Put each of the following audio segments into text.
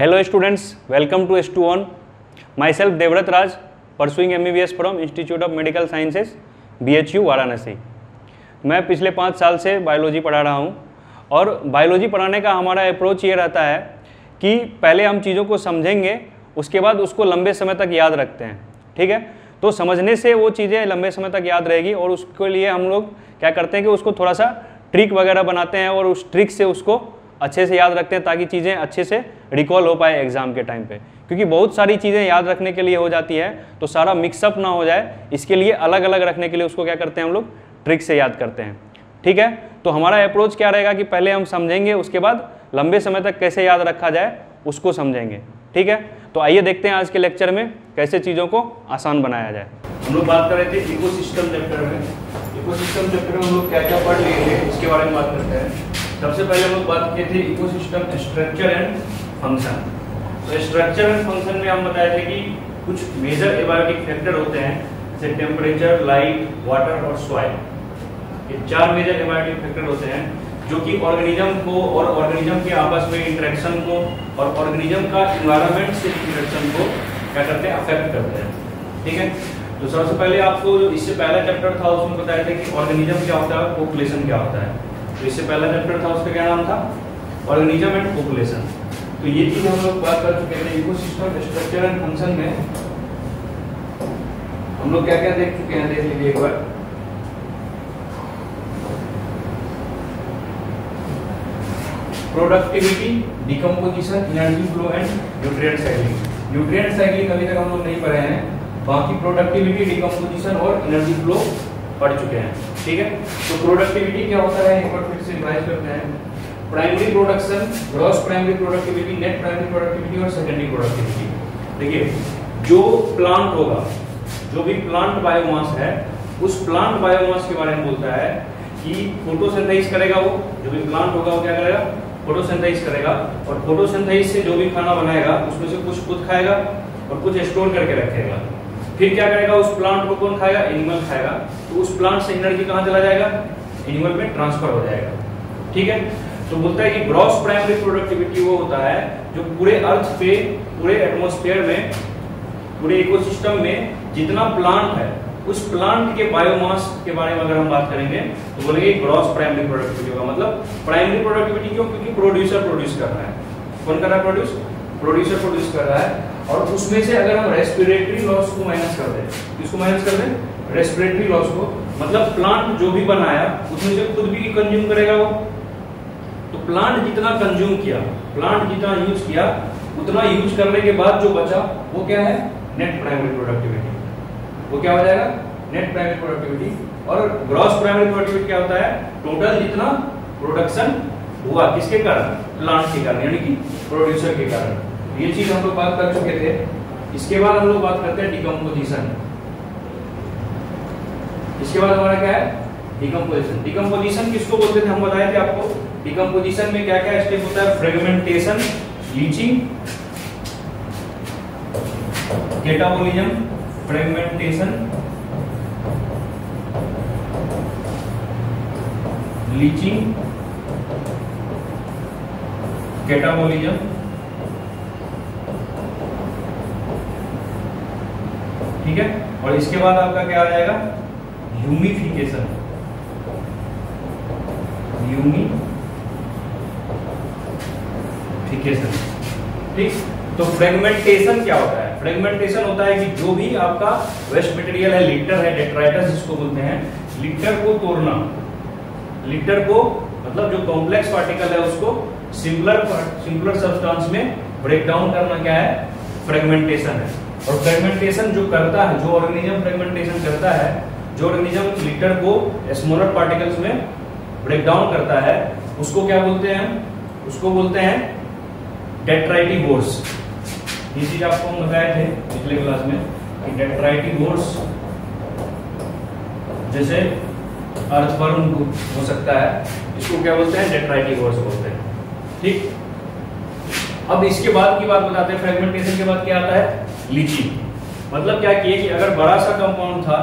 Hello students, welcome to S2 on. Myself Devrat Raj, pursuing MBBS from Institute of Medical Sciences, BHU Varanasi मैं पिछले पाँच साल से biology पढ़ा रहा हूँ और बायोलॉजी पढ़ाने का हमारा अप्रोच ये रहता है कि पहले हम चीज़ों को समझेंगे उसके बाद उसको लंबे समय तक याद रखते हैं। ठीक है? तो समझने से वो चीज़ें लंबे समय तक याद रहेगी और उसके लिए हम लोग क्या करते हैं कि उसको थोड़ा सा ट्रिक वगैरह बनाते हैं और उस ट्रिक से उसको अच्छे से याद रखते हैं ताकि चीज़ें अच्छे से रिकॉल हो पाए एग्ज़ाम के टाइम पे। क्योंकि बहुत सारी चीज़ें याद रखने के लिए हो जाती है तो सारा मिक्सअप ना हो जाए, इसके लिए अलग अलग रखने के लिए उसको क्या करते हैं हम लोग? ट्रिक से याद करते हैं। ठीक है? तो हमारा अप्रोच क्या रहेगा कि पहले हम समझेंगे, उसके बाद लंबे समय तक कैसे याद रखा जाए, उसको समझेंगे। ठीक है? तो आइए देखते हैं आज के लेक्चर में कैसे चीज़ों को आसान बनाया जाए। हम लोग बात कर रहे थे इकोसिस्टम चैप्टर में। इकोसिस्टम चैप्टर में हम लोग क्या क्या पढ़ लिए थे, इसके बारे में बात करते हैं। सबसे पहले हम लोग बात किए थे इकोसिस्टम स्ट्रक्चर एंड फ़ंक्शन तो स्ट्रक्चर एंड फ़ंक्शन में हम बताए थे कि कुछ मेजर एबायोटिक फैक्टर होते हैं, जैसे टेम्परेचर लाइट वाटर और सॉइल ये चार मेजर एबायोटिक फैक्टर होते हैं, जो कि ऑर्गेनिज्म को और ऑर्गेनिज्म के आपस में इंटरेक्शन को और ऑर्गेनिज्म का इन्वायरमेंट से इंटरेक्शन को क्या करते हैं अफेक्ट करते हैं. ठीक है? तो सबसे पहले आपको इससे पहला चैप्टर था, उसमें बताया था कि ऑर्गेनिज्म क्या होता है पॉपुलेशन क्या होता है. तो इससे पहला चैप्टर था, उसका क्या नाम था? ऑर्गेनिज्म एंड पॉपुलेशन तो ये चीज़ हम लोग बात कर चुके थे इकोसिस्टम स्ट्रक्चर एंड फ़ंक्शन में। हम लोग क्या क्या देख चुके हैं, देख लीजिए एक बार। Productivity decomposition energy flow and nutrient cycling nutrient cycling अभी तक हम लोग नहीं पढ़े हैं। बाकी प्रोडक्टिविटी डिकम्पोजिशन और एनर्जी फ्लो पढ़ चुके हैं। ठीक है? तो प्रोडक्टिविटी क्या होता है? एक बार फिर से रिवाइज करते हैं। Primary production gross primary productivity net primary productivity और सेकेंडरी प्रोडक्टिविटी देखिए, जो प्लांट होगा, जो भी प्लांट बायोमास है, उस प्लांट बायोमास के बारे में बोलता है कि फोटोसिंथेसिस करेगा वो। जो भी प्लांट होगा, वो क्या करेगा? फोटोसिंथेसिस करेगा। और फोटोसिंथेसिस से जो भी खाना बनाएगा, उसमें से कुछ खुद खाएगा और कुछ स्टोर करके रखेगा। फिर क्या करेगा? उस प्लांट को कौन खाएगा? एनिमल खाएगा। तो उस प्लांट से एनर्जी कहाँ चला जाएगा? एनिमल में ट्रांसफ़र हो जाएगा। ठीक है? तो बोलता है कि ग्रॉस प्राइमरी प्रोडक्टिविटी वो होता है जो पूरे अर्थ पे, पूरे एटमोस्फेयर में, पूरे इकोसिस्टम में जितना प्लांट है, उस प्लांट के बायोमास के बारे में अगर हम बात करेंगे तो बोलेंगे ग्रॉस प्राइमरी प्रोडक्टिविटी होगा। मतलब प्राइमरी प्रोडक्टिविटी क्यों? क्योंकि प्रोड्यूसर प्रोड्यूस कर रहा है। कौन कर रहा है प्रोड्यूस प्रोड्यूसर प्रोड्यूस कर रहा है। और उसमें से अगर हम रेस्पिरेटरी लॉस को माइनस कर दें, किसको माइनस कर दें? रेस्पिरेटरी लॉस को। मतलब प्लांट जो भी बनाया, उसमें से खुद भी कंज्यूम करेगा वो। तो प्लांट जितना कंज्यूम किया प्लांट जितना यूज़ किया, उतना यूज़ करने के बाद जो बचा, वो क्या है? नेट प्राइमरी प्रोडक्टिविटी वो क्या हो जाएगा? नेट प्राइमरी प्रोडक्टिविटी और ग्रॉस प्राइमरी प्रोडक्टिविटी क्या होता है? टोटल जितना प्रोडक्शन हुआ, किसके कारण? प्लांट के कारण, यानी कि प्रोड्यूसर के कारण। ये चीज़ हम लोग बात कर चुके थे। इसके बाद हम लोग बात करते हैं डिकम्पोजिशन इसके बाद हमारा क्या है? डिकम्पोजिशन डिकम्पोजिशन किसको बोलते थे? हम बताए थे आपको। डिकम्पोजिशन में क्या क्या स्टेप होता है? Fragmentation leaching catabolism fragmentation leaching catabolism ठीक है? और इसके बाद आपका क्या आ जाएगा? ह्यूमिफिकेशन ह्यूमिफिकेशन ठीक? तो फ्रेगमेंटेशन क्या होता है? फ्रेगमेंटेशन होता है कि जो भी आपका वेस्ट मटेरियल है लिटर है डेट्राइटस जिसको बोलते हैं लिटर को तोड़ना। लिटर को मतलब जो कॉम्प्लेक्स पार्टिकल है उसको सिंपलर सिंपलर सब्सटेंस में ब्रेक डाउन करना क्या है? फ्रेगमेंटेशन है। और फ्रेगमेंटेशन जो करता है, जो ऑर्गेनिज्म फ्रेगमेंटेशन करता है, जो ऑर्गेनिज्म लिटर को स्मॉलर पार्टिकल्स में ब्रेक डाउन करता है, उसको क्या बोलते हैं? उसको बोलते हैं डेट्राइटिवोर्स ये चीज़ आपको हम बताए थे पिछले क्लास में कि डेट्राइटिवोर्स जैसे अर्थवर्म हो सकता है, इसको क्या बोलते हैं? डेट्राइटिवोर्स बोलते हैं। ठीक? अब इसके बाद की बात बताते हैं फ्रेगमेंटेशन के बाद क्या आता है? लीची। मतलब क्या किए कि अगर बड़ा सा कंपाउंड था,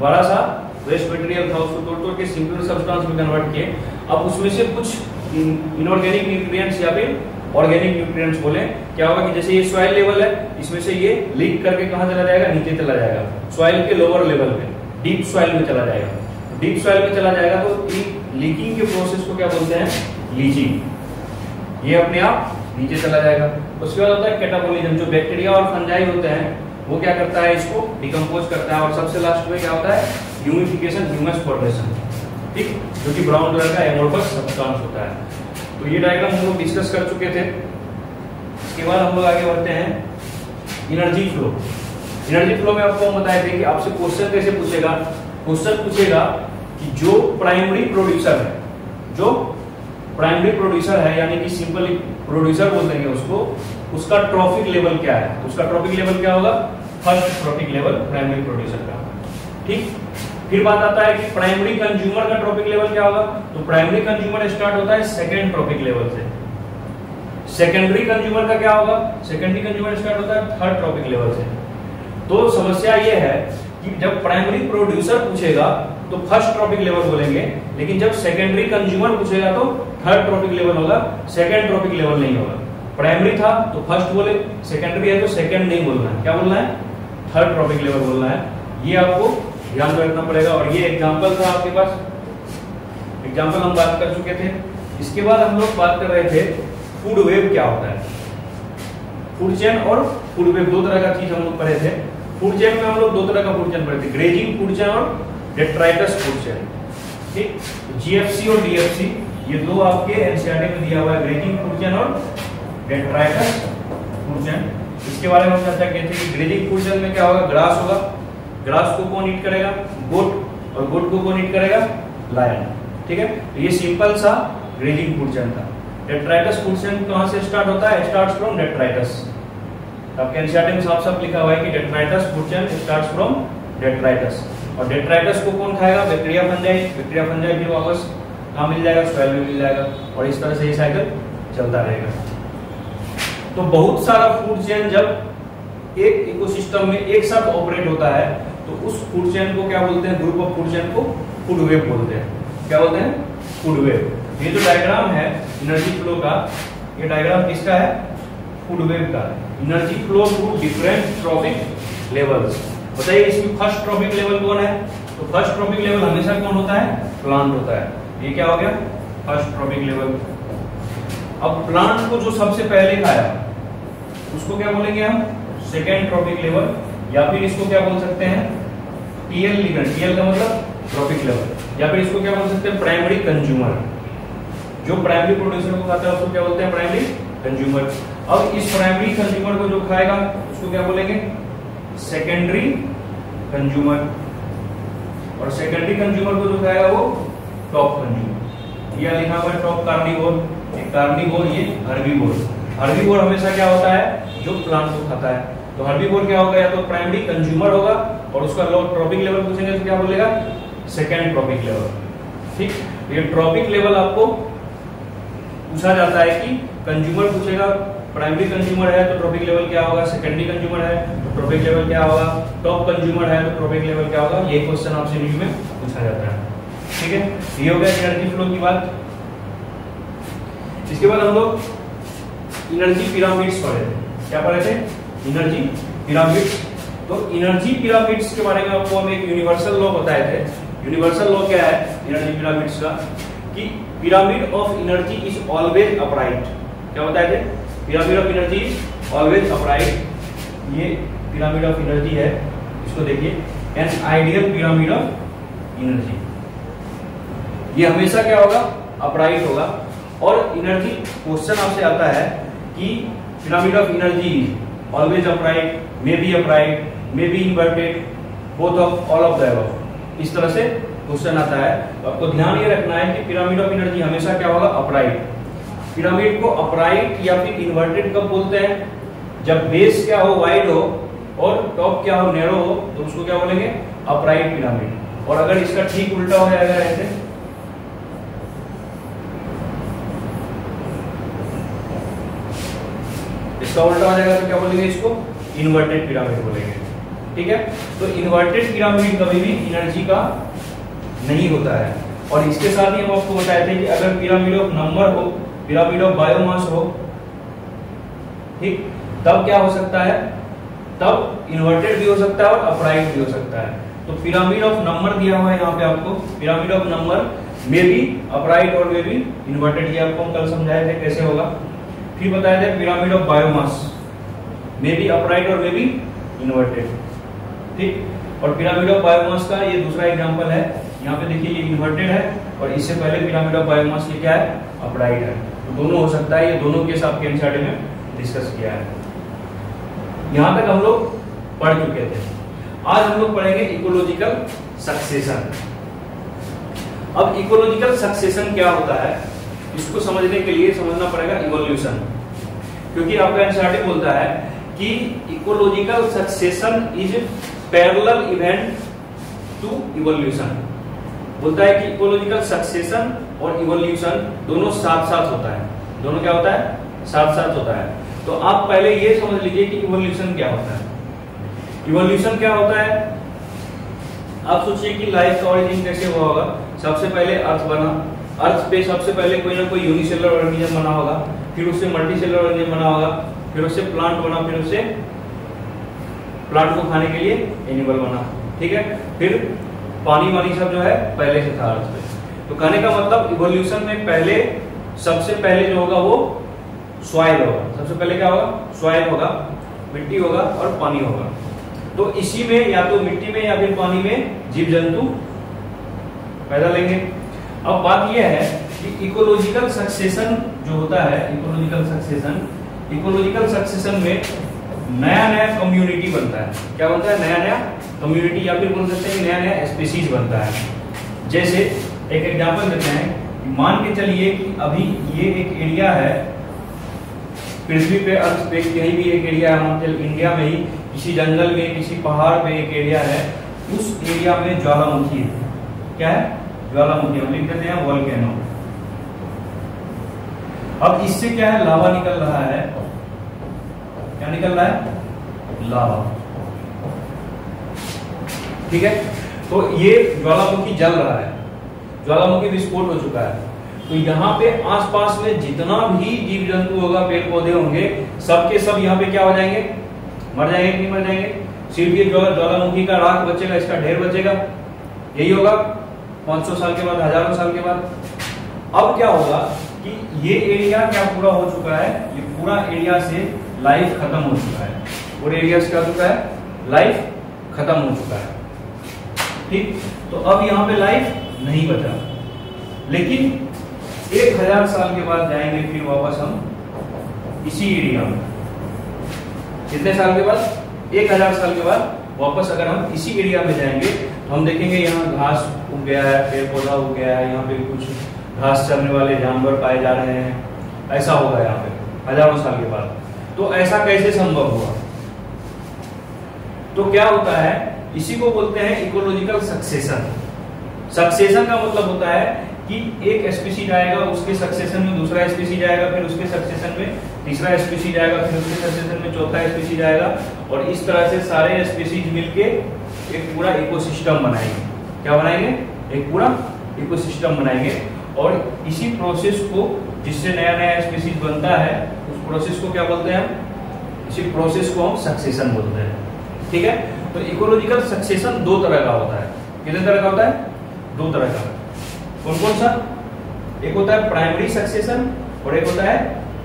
बड़ा सा वेस्ट मटेरियल था उसको तोड़ तोड़ के सिंपल सब्सटेंस में कन्वर्ट किए, अब उसमें से कुछ इनऑर्गेनिक न्यूट्रिएंट्स या फिर ऑर्गेनिक न्यूट्रिएंट्स बोले, क्या होगा कि जैसे ये सॉइल लेवल है, इसमें से ये लीक करके कहा चला जाएगा? नीचे चला जाएगा। सॉइल के लोअर लेवल पे डीप सॉइल में चला जाएगा। डीप सॉइल में चला जाएगा तो लीकिंग के प्रोसेस को क्या बोलते हैं? लीचिंग ये अपने आप नीचे चला जाएगा। उसके बाद होता है कैटाबोलिज्म जो बैक्टीरिया और फंजाई होते हैं, वो क्या करता है इसको डिकम्पोज करता है और सबसे लास्ट में क्या होता है? ह्यूमिफिकेशन ह्यूमस फॉर्मेशन ठीक? जो कि ब्राउन कलर का एमोर्फस सब्सटेंस होता है। तो ये डायग्राम हम लोग डिस्कस कर चुके थे। इसके बाद हम लोग आगे बढ़ते हैं। एनर्जी फ्लो एनर्जी फ्लो में आपको हम बताए थे कि आपसे क्वेश्चन कैसे पूछेगा? क्वेश्चन पूछेगा कि जो प्राइमरी प्रोड्यूसर है, जो प्राइमरी प्रोड्यूसर है, यानी कि सिंपली प्रोड्यूसर बोल देंगे उसको, उसका ट्रॉफिक लेवल क्या है? उसका ट्रॉफिक लेवल क्या होगा? First trophic level primary producer का। ठीक? फिर बात आता है कि प्राइमरी कंज्यूमर का ट्रॉपिक लेवल क्या होगा? तो प्राइमरी कंज्यूमर स्टार्ट होता है सेकेंड ट्रॉपिक लेवल से। सेकेंडरी कंज्यूमर का क्या होगा? सेकेंडरी कंज्यूमर स्टार्ट होता है थर्ड ट्रॉपिक लेवल से। तो समस्या ये है कि जब प्राइमरी प्रोड्यूसर पूछेगा तो फ़र्स्ट ट्रॉपिक लेवल बोलेंगे, लेकिन जब सेकेंडरी कंज्यूमर पूछेगा तो थर्ड ट्रॉपिक लेवल होगा, सेकेंड ट्रॉपिक लेवल नहीं होगा। प्राइमरी था तो फ़र्स्ट बोले, सेकेंडरी है तो सेकेंड नहीं बोलना है। क्या बोलना है? थर्ड ट्रॉपिक लेवल बोलना है। ये आपको ध्यान रखना पड़ेगा, और ये एग्ज़ाम्पल था आपके पास। एग्ज़ाम्पल हम बात कर चुके थे। इसके बाद हम लोग बात कर रहे थे फ़ूड वेब क्या होता है। फ़ूड चेन और फ़ूड वेब दो तरह का चीज़ हम लोग पढ़े थे। फ़ूड चेन में हम लोग दो तरह का फ़ूड चेन पढ़े थे। ग्रेजिंग फ़ूड चेन और डेट्राइटस फ़ूड चेन ठीक? जीएफसी और डीएफसी ये दो आपके एनसीआरटी में दिया हुआ है ग्रेजिंग फ़ूड और डेट्राइटस फ़ूड इसके बारे में हम चर्चा किए थे कि ग्रेजिंग फ़ूड में क्या होगा? ग्रास होगा। ग्रास को कौन ईट करेगा? गोट और गोट को कौन ईट करेगा? लायन ठीक है? तो ये सिंपल सा ग्रेजिंग फ़ूड था। डेट्राइटस फ़ूड चेन कहाँ से स्टार्ट होता है? स्टार्ट्स फ्रॉम डेट्राइटस आपके एनसीईआरटी में साफ़ साफ़ लिखा हुआ है कि detritus food starts from detritus और डेट्राइटस को कौन खाएगा? बैक्टीरिया फंजाई बैक्टीरिया फंजाई भी वापस कहाँ मिल जाएगा सॉइल में मिल जाएगा और इस तरह से ये साइकिल चलता रहेगा। तो बहुत सारा फ़ूड चेन जब एक इकोसिस्टम में एक साथ ऑपरेट होता है तो उस फ़ूड चेन को क्या बोलते हैं? ग्रुप ऑफ़ फ़ूड चेन को फ़ूड वेब बोलते हैं। क्या बोलते हैं? फ़ूड वेब ये जो डायग्राम है एनर्जी फ्लो का, ये डायग्राम किसका है? फ़ूड वेब का energy flow through different trophic levels बताइए, इसमें फ़र्स्ट ट्रॉपिक लेवल कौन है? तो फ़र्स्ट ट्रॉपिक लेवल हमेशा कौन होता है? प्लांट होता है। ये क्या हो गया? फ़र्स्ट ट्रॉपिक लेवल अब प्लांट को जो सबसे पहले खाया, उसको क्या बोलेंगे हम? सेकेंड ट्रॉपिक लेवल या फिर इसको क्या बोल सकते हैं? TL ligand. टीएल का मतलब ट्रॉपिक लेवल या फिर इसको क्या बोल सकते हैं? प्राइमरी कंज्यूमर जो प्राइमरी प्रोड्यूसर को खाता है, उसको क्या बोलते हैं? प्राइमरी कंज्यूमर अब इस प्राइमरी कंज्यूमर को जो खाएगा, उसको क्या बोलेंगे? सेकेंडरी कंज्यूमर और सेकेंडरी कंज्यूमर को जो खाएगा वो टॉप कंज्यूमर यह लिखा हुआ है टॉप कार्निवोर कार्निवोर, ये हर्बीवोर। हर्बीवोर हमेशा क्या होता है? जो प्लांट को खाता है। तो हर्बीवोर क्या होगा? या तो प्राइमरी कंज्यूमर होगा और उसका लो ट्रॉपिक लेवल पूछेंगे तो क्या बोलेगा? सेकेंड ट्रॉपिक लेवल ठीक? ये ट्रॉपिक लेवल आपको पूछा जाता है कि कंज्यूमर पूछेगा प्राइमरी कंज्यूमर है तो ट्रॉपिक लेवल क्या होगा? सेकेंडरी कंज्यूमर है तो ट्रॉपिक लेवल क्या होगा? टॉप कंज्यूमर है तो ट्रॉपिक लेवल क्या होगा? ये क्वेश्चन आपसे रिव्यू में पूछा जाता है। ठीक है? ये हो गया एनर्जी फ्लो की बात। इसके बाद हम लोग एनर्जी पिरामिड्स पढ़े थे। क्या पढ़े थे? एनर्जी पिरामिड्स तो एनर्जी पिरामिड्स के बारे में आपको हम एक यूनिवर्सल लॉ बताए थे। यूनिवर्सल लॉ क्या है? एनर्जी पिरामिड्स का। कि pyramid of energy is always upright क्या बताए थे? Pyramid of energy always upright ये पिरामिड ऑफ़ एनर्जी है। इसको देखिए। An ideal pyramid of energy ये हमेशा क्या होगा? अपराइट होगा। और एनर्जी क्वेश्चन आपसे आता है कि pyramid of energy always upright, may be upright, may be inverted, both of all of the इस तरह से क्वेश्चन आता है। तो आपको ध्यान ये रखना है कि पिरामिड ऑफ़ एनर्जी हमेशा क्या होगा? अपराइट पिरामिड को अपराइट या फिर इन्वर्टेड कब बोलते हैं? जब बेस क्या हो वाइड हो और टॉप क्या हो नैरो हो तो उसको क्या बोलेंगे? अपराइट पिरामिड और अगर इसका ठीक उल्टा हो जाएगा ऐसे इसका उल्टा हो जाएगा तो क्या बोलेंगे इसको? इन्वर्टेड पिरामिड बोलेंगे। ठीक है? तो इन्वर्टेड पिरामिड कभी भी एनर्जी का नहीं होता है। और इसके साथ ही हम आपको बताए थे कि अगर पिरामिड ऑफ़ नंबर हो पिरामिड ऑफ़ बायोमास हो, ठीक, तब क्या हो सकता है? तब इन्वर्टेड भी हो सकता है और अपराइट भी हो सकता है। तो पिरामिड ऑफ़ नंबर दिया हुआ है यहाँ पे आपको। Pyramid of number may be upright और मे बी इन्वर्टेड ये आपको हम कल समझाए थे कैसे होगा। फिर बताया थे pyramid of biomass may be upright और मे बी इन्वर्टेड ठीक? और पिरामिड ऑफ़ बायोमास का ये दूसरा एग्जांपल है। यहाँ पे देखिए ये इन्वर्टेड है और इससे पहले पिरामिड ऑफ़ बायोमास ये क्या है? अपराइट है। तो दोनों हो सकता है, ये दोनों केस आपके एनसीईआरटी में डिस्कस किया है। यहाँ तक हम लोग पढ़ चुके थे। आज हम लोग पढ़ेंगे इकोलॉजिकल सक्सेशन अब इकोलॉजिकल सक्सेशन क्या होता है? इसको समझने के लिए समझना पड़ेगा इवोल्यूशन क्योंकि आपका एनसीईआरटी बोलता है कि ecological succession is parallel event to evolution बोलता है कि इकोलॉजिकल सक्सेशन और इवोल्यूशन दोनों साथ साथ होता है। दोनों क्या होता है? साथ साथ होता है। तो आप पहले ये समझ लीजिए कि इवोल्यूशन क्या होता है। इवोल्यूशन क्या होता है? आप सोचिए कि लाइफ का ऑरिजिन कैसे हुआ होगा? सबसे पहले अर्थ बना। अर्थ पे सबसे पहले कोई ना कोई यूनिसेलुलर ऑर्गेनिज्म बना होगा, फिर उससे मल्टीसेलुलर ऑर्गेनिज्म बना होगा, फिर उससे प्लांट बना, फिर उससे प्लांट को खाने के लिए एनिमल बना, ठीक है? फिर पानी वानी सब जो है पहले से था अर्थ पे। तो कहने का मतलब इवोल्यूशन में पहले, सबसे पहले जो होगा वो सॉइल होगा। सबसे पहले क्या होगा? सॉइल होगा, मिट्टी होगा और पानी होगा। तो इसी में या तो मिट्टी में या फिर पानी में जीव जंतु पैदा लेंगे। अब बात यह है कि इकोलॉजिकल सक्सेशन जो होता है इकोलॉजिकल सक्सेशन इकोलॉजिकल सक्सेशन में नया नया कम्युनिटी बनता है। क्या बनता है? नया नया कम्युनिटी या फिर बोल सकते हैं नया नया स्पीसीज बनता है। जैसे एक एग्जांपल देते हैं मान के चलिए कि अभी ये एक एरिया है, पृथ्वी पे अर्थ पे कहीं भी एक एरिया है हमारे इंडिया में ही, किसी जंगल में, किसी पहाड़ पे एक एरिया है, उस एरिया में ज्वालामुखी है। क्या है? ज्वालामुखी हम लिख देते हैं वॉल्केनो अब इससे क्या है? लावा निकल रहा है। क्या निकल रहा है? लावा। ठीक है? तो ये ज्वालामुखी जल रहा है। ज्वालामुखी विस्फोट हो चुका है। तो यहाँ पे आसपास में जितना भी जीव जंतु होगा पेड़ पौधे होंगे सबके सब यहाँ पे क्या हो जाएँगे? मर जाएँगे नहीं मर जाएँगे? सिर्फ़ ये ज्वालामुखी का राख बचेगा, इसका ढेर बचेगा। यही होगा। 500 साल के बाद, हज़ारों साल के बाद। अब क्या होगा कि ये एरिया क्या पूरा हो चुका है? ये पूरा एरिया से लाइफ खत्म हो चुका है। पूरे एरिया से क्या चुका है? लाइफ खत्म हो चुका है। ठीक? तो अब यहाँ पे लाइफ नहीं बचा। लेकिन एक हज़ार साल के बाद जाएँगे, फिर वापस हम इसी एरिया में। कितने साल के बाद? एक हज़ार साल के बाद वापस अगर हम इसी एरिया में जाएँगे तो हम देखेंगे यहाँ घास उग गया है पेड़ पौधा उग गया है, यहाँ पे कुछ घास चलने वाले जानवर पाए जा रहे हैं। ऐसा होगा यहाँ पे, हज़ारों साल के बाद। तो ऐसा कैसे संभव हुआ? तो क्या होता है, इसी को बोलते हैं इकोलॉजिकल सक्सेशन सक्सेशन का मतलब होता है कि एक स्पीसीज आएगा, उसके सक्सेशन में दूसरा स्पीसीज आएगा फिर उसके सक्सेशन में तीसरा स्पीसीज आएगा फिर उसके सक्सेशन में चौथा स्पीसीज आएगा और इस तरह से सारे स्पीसीज मिलके एक पूरा इकोसिस्टम बनाएँगे। क्या बनाएँगे? एक पूरा इकोसिस्टम बनाएँगे। और इसी प्रोसेस को जिससे नया नया स्पीसीज बनता है, उस प्रोसेस को क्या बोलते हैं इसी प्रोसेस को हम सक्सेशन बोलते हैं। ठीक है? तो इकोलॉजिकल सक्सेशन दो तरह का होता है। कितने तरह का होता है? दो तरह का। कौन कौन सा? एक होता है प्राइमरी सक्सेशन और एक होता है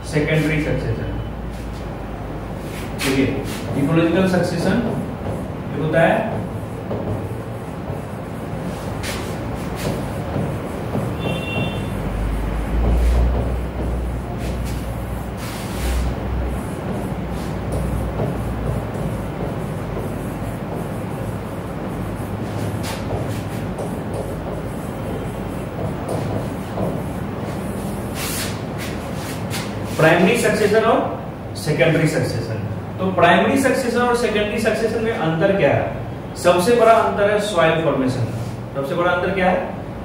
सेकेंडरी सक्सेशन ठीक है इकोलॉजिकल सक्सेशन एक होता है प्राइमरी सक्सेशन और सेकेंडरी सक्सेशन तो प्राइमरी सक्सेशन और सेकेंडरी सक्सेशन में अंतर क्या है? सबसे बड़ा अंतर है सॉइल फॉर्मेशन का। सबसे बड़ा अंतर क्या है?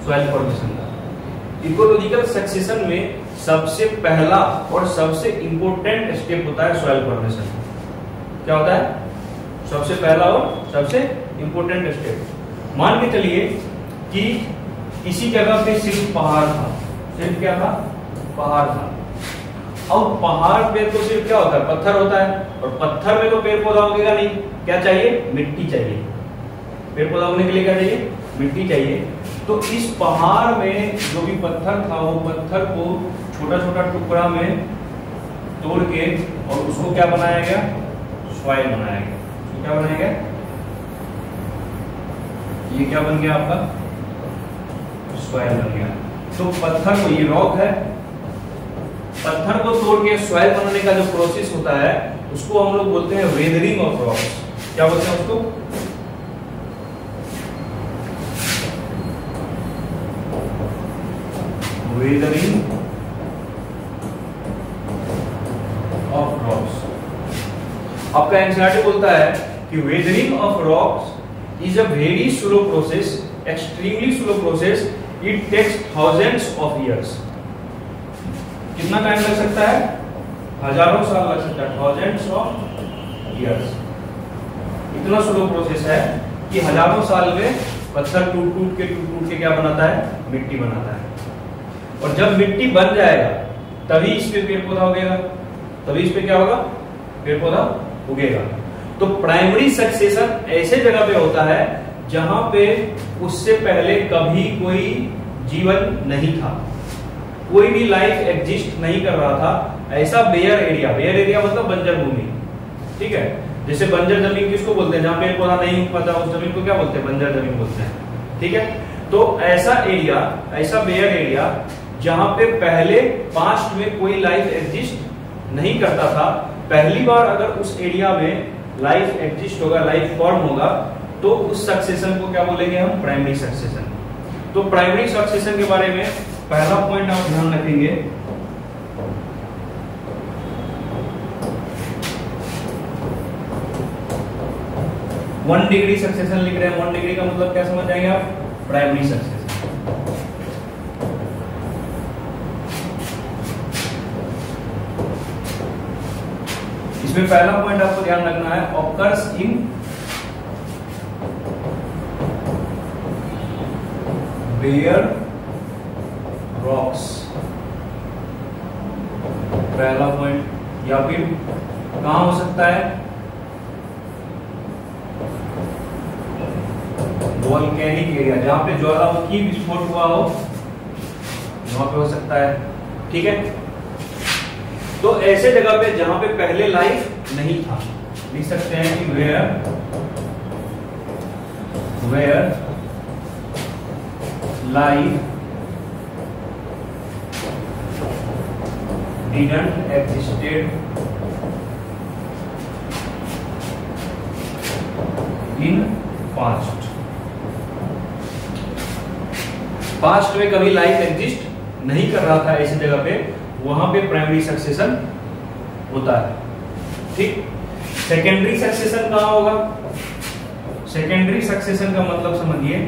सॉइल फॉर्मेशन का। इकोलॉजिकल सक्सेशन में सबसे पहला और सबसे इंपॉर्टेंट स्टेप होता है सॉइल फॉर्मेशन क्या होता है? सबसे पहला और सबसे इंपॉर्टेंट स्टेप मान के चलिए कि किसी जगह पे सिर्फ़ पहाड़ था। सिर्फ़ क्या था? पहाड़ था। अब पहाड़ पे तो सिर्फ़ क्या होता है? पत्थर होता है। और पत्थर में तो पेड़ पौधा उगेगा नहीं। क्या चाहिए? मिट्टी चाहिए। पेड़ पौधा उगने के लिए क्या चाहिए? मिट्टी चाहिए। तो इस पहाड़ में जो भी पत्थर था, वो पत्थर को छोटा छोटा टुकड़ा में तोड़ के और उसको क्या बनाया गया? सॉइल बनाया गया। तो क्या बनाया गया? ये क्या बन गया आपका? सॉइल बन गया। तो पत्थर को ये रॉक है। पत्थर को तोड़ के सॉइल बनाने का जो प्रोसेस होता है, उसको हम लोग बोलते हैं वेदरिंग ऑफ़ रॉक्स क्या बोलते हैं उसको? Weathering of rocks आपका एनसीईआरटी बोलता है कि weathering of rocks is a very slow process extremely slow process it takes thousands of years कितना टाइम लग सकता है? हज़ारों साल लग सकता है। थाउजेंड्स ऑफ़ इयर्स इतना स्लो प्रोसेस है कि हज़ारों साल में पत्थर टूट टूट के, टूट टूट के क्या बनाता है? मिट्टी बनाता है। और जब मिट्टी बन जाएगा, तभी इस पे पेड़ पौधा उगेगा। तभी इस पे क्या होगा? पेड़ पौधा उगेगा। तो प्राइमरी सक्सेशन ऐसे जगह पे होता है जहाँ पे उससे पहले कभी कोई जीवन नहीं था। कोई भी लाइफ एग्जिस्ट नहीं कर रहा था, ऐसा बेयर एरिया बेयर एरिया मतलब बंजर भूमि। ठीक है? जैसे बंजर ज़मीन किसको बोलते हैं? जहाँ पेड़ पौधा नहीं पाता, उस ज़मीन को क्या बोलते हैं? बंजर ज़मीन बोलते हैं। ठीक है? तो ऐसा एरिया ऐसा बेयर एरिया जहाँ पे पहले पास्ट में कोई लाइफ एग्जिस्ट नहीं करता था, पहली बार अगर उस एरिया में लाइफ एग्जिस्ट होगा लाइफ फॉर्म होगा तो उस सक्सेशन को क्या बोलेंगे हम? प्राइमरी सक्सेशन तो प्राइमरी सक्सेशन के बारे में पहला पॉइंट आप ध्यान रखेंगे। वन डिग्री सक्सेशन लिख रहे हैं। वन डिग्री का मतलब क्या समझ जाएँगे आप? प्राइमरी सक्सेशन इसमें पहला पॉइंट आपको ध्यान रखना है। ऑकर्स इन बेयर रॉक्स पहला पॉइंट या फिर कहा हो सकता है? वॉल्केनिक एरिया जहाँ पे ज्वालामुखी विस्फोट हुआ हो, वहाँ पे हो सकता है। ठीक है? तो ऐसे जगह पे जहाँ पे पहले लाइफ नहीं था लिख सकते हैं कि where where life didn't existed in past. Past में कभी लाइफ एग्जिस्ट नहीं कर रहा था ऐसी जगह पे, वहाँ पे प्राइमरी सक्सेशन होता है। ठीक? सेकेंडरी सक्सेशन कहाँ होगा? सेकेंडरी सक्सेशन का मतलब समझिए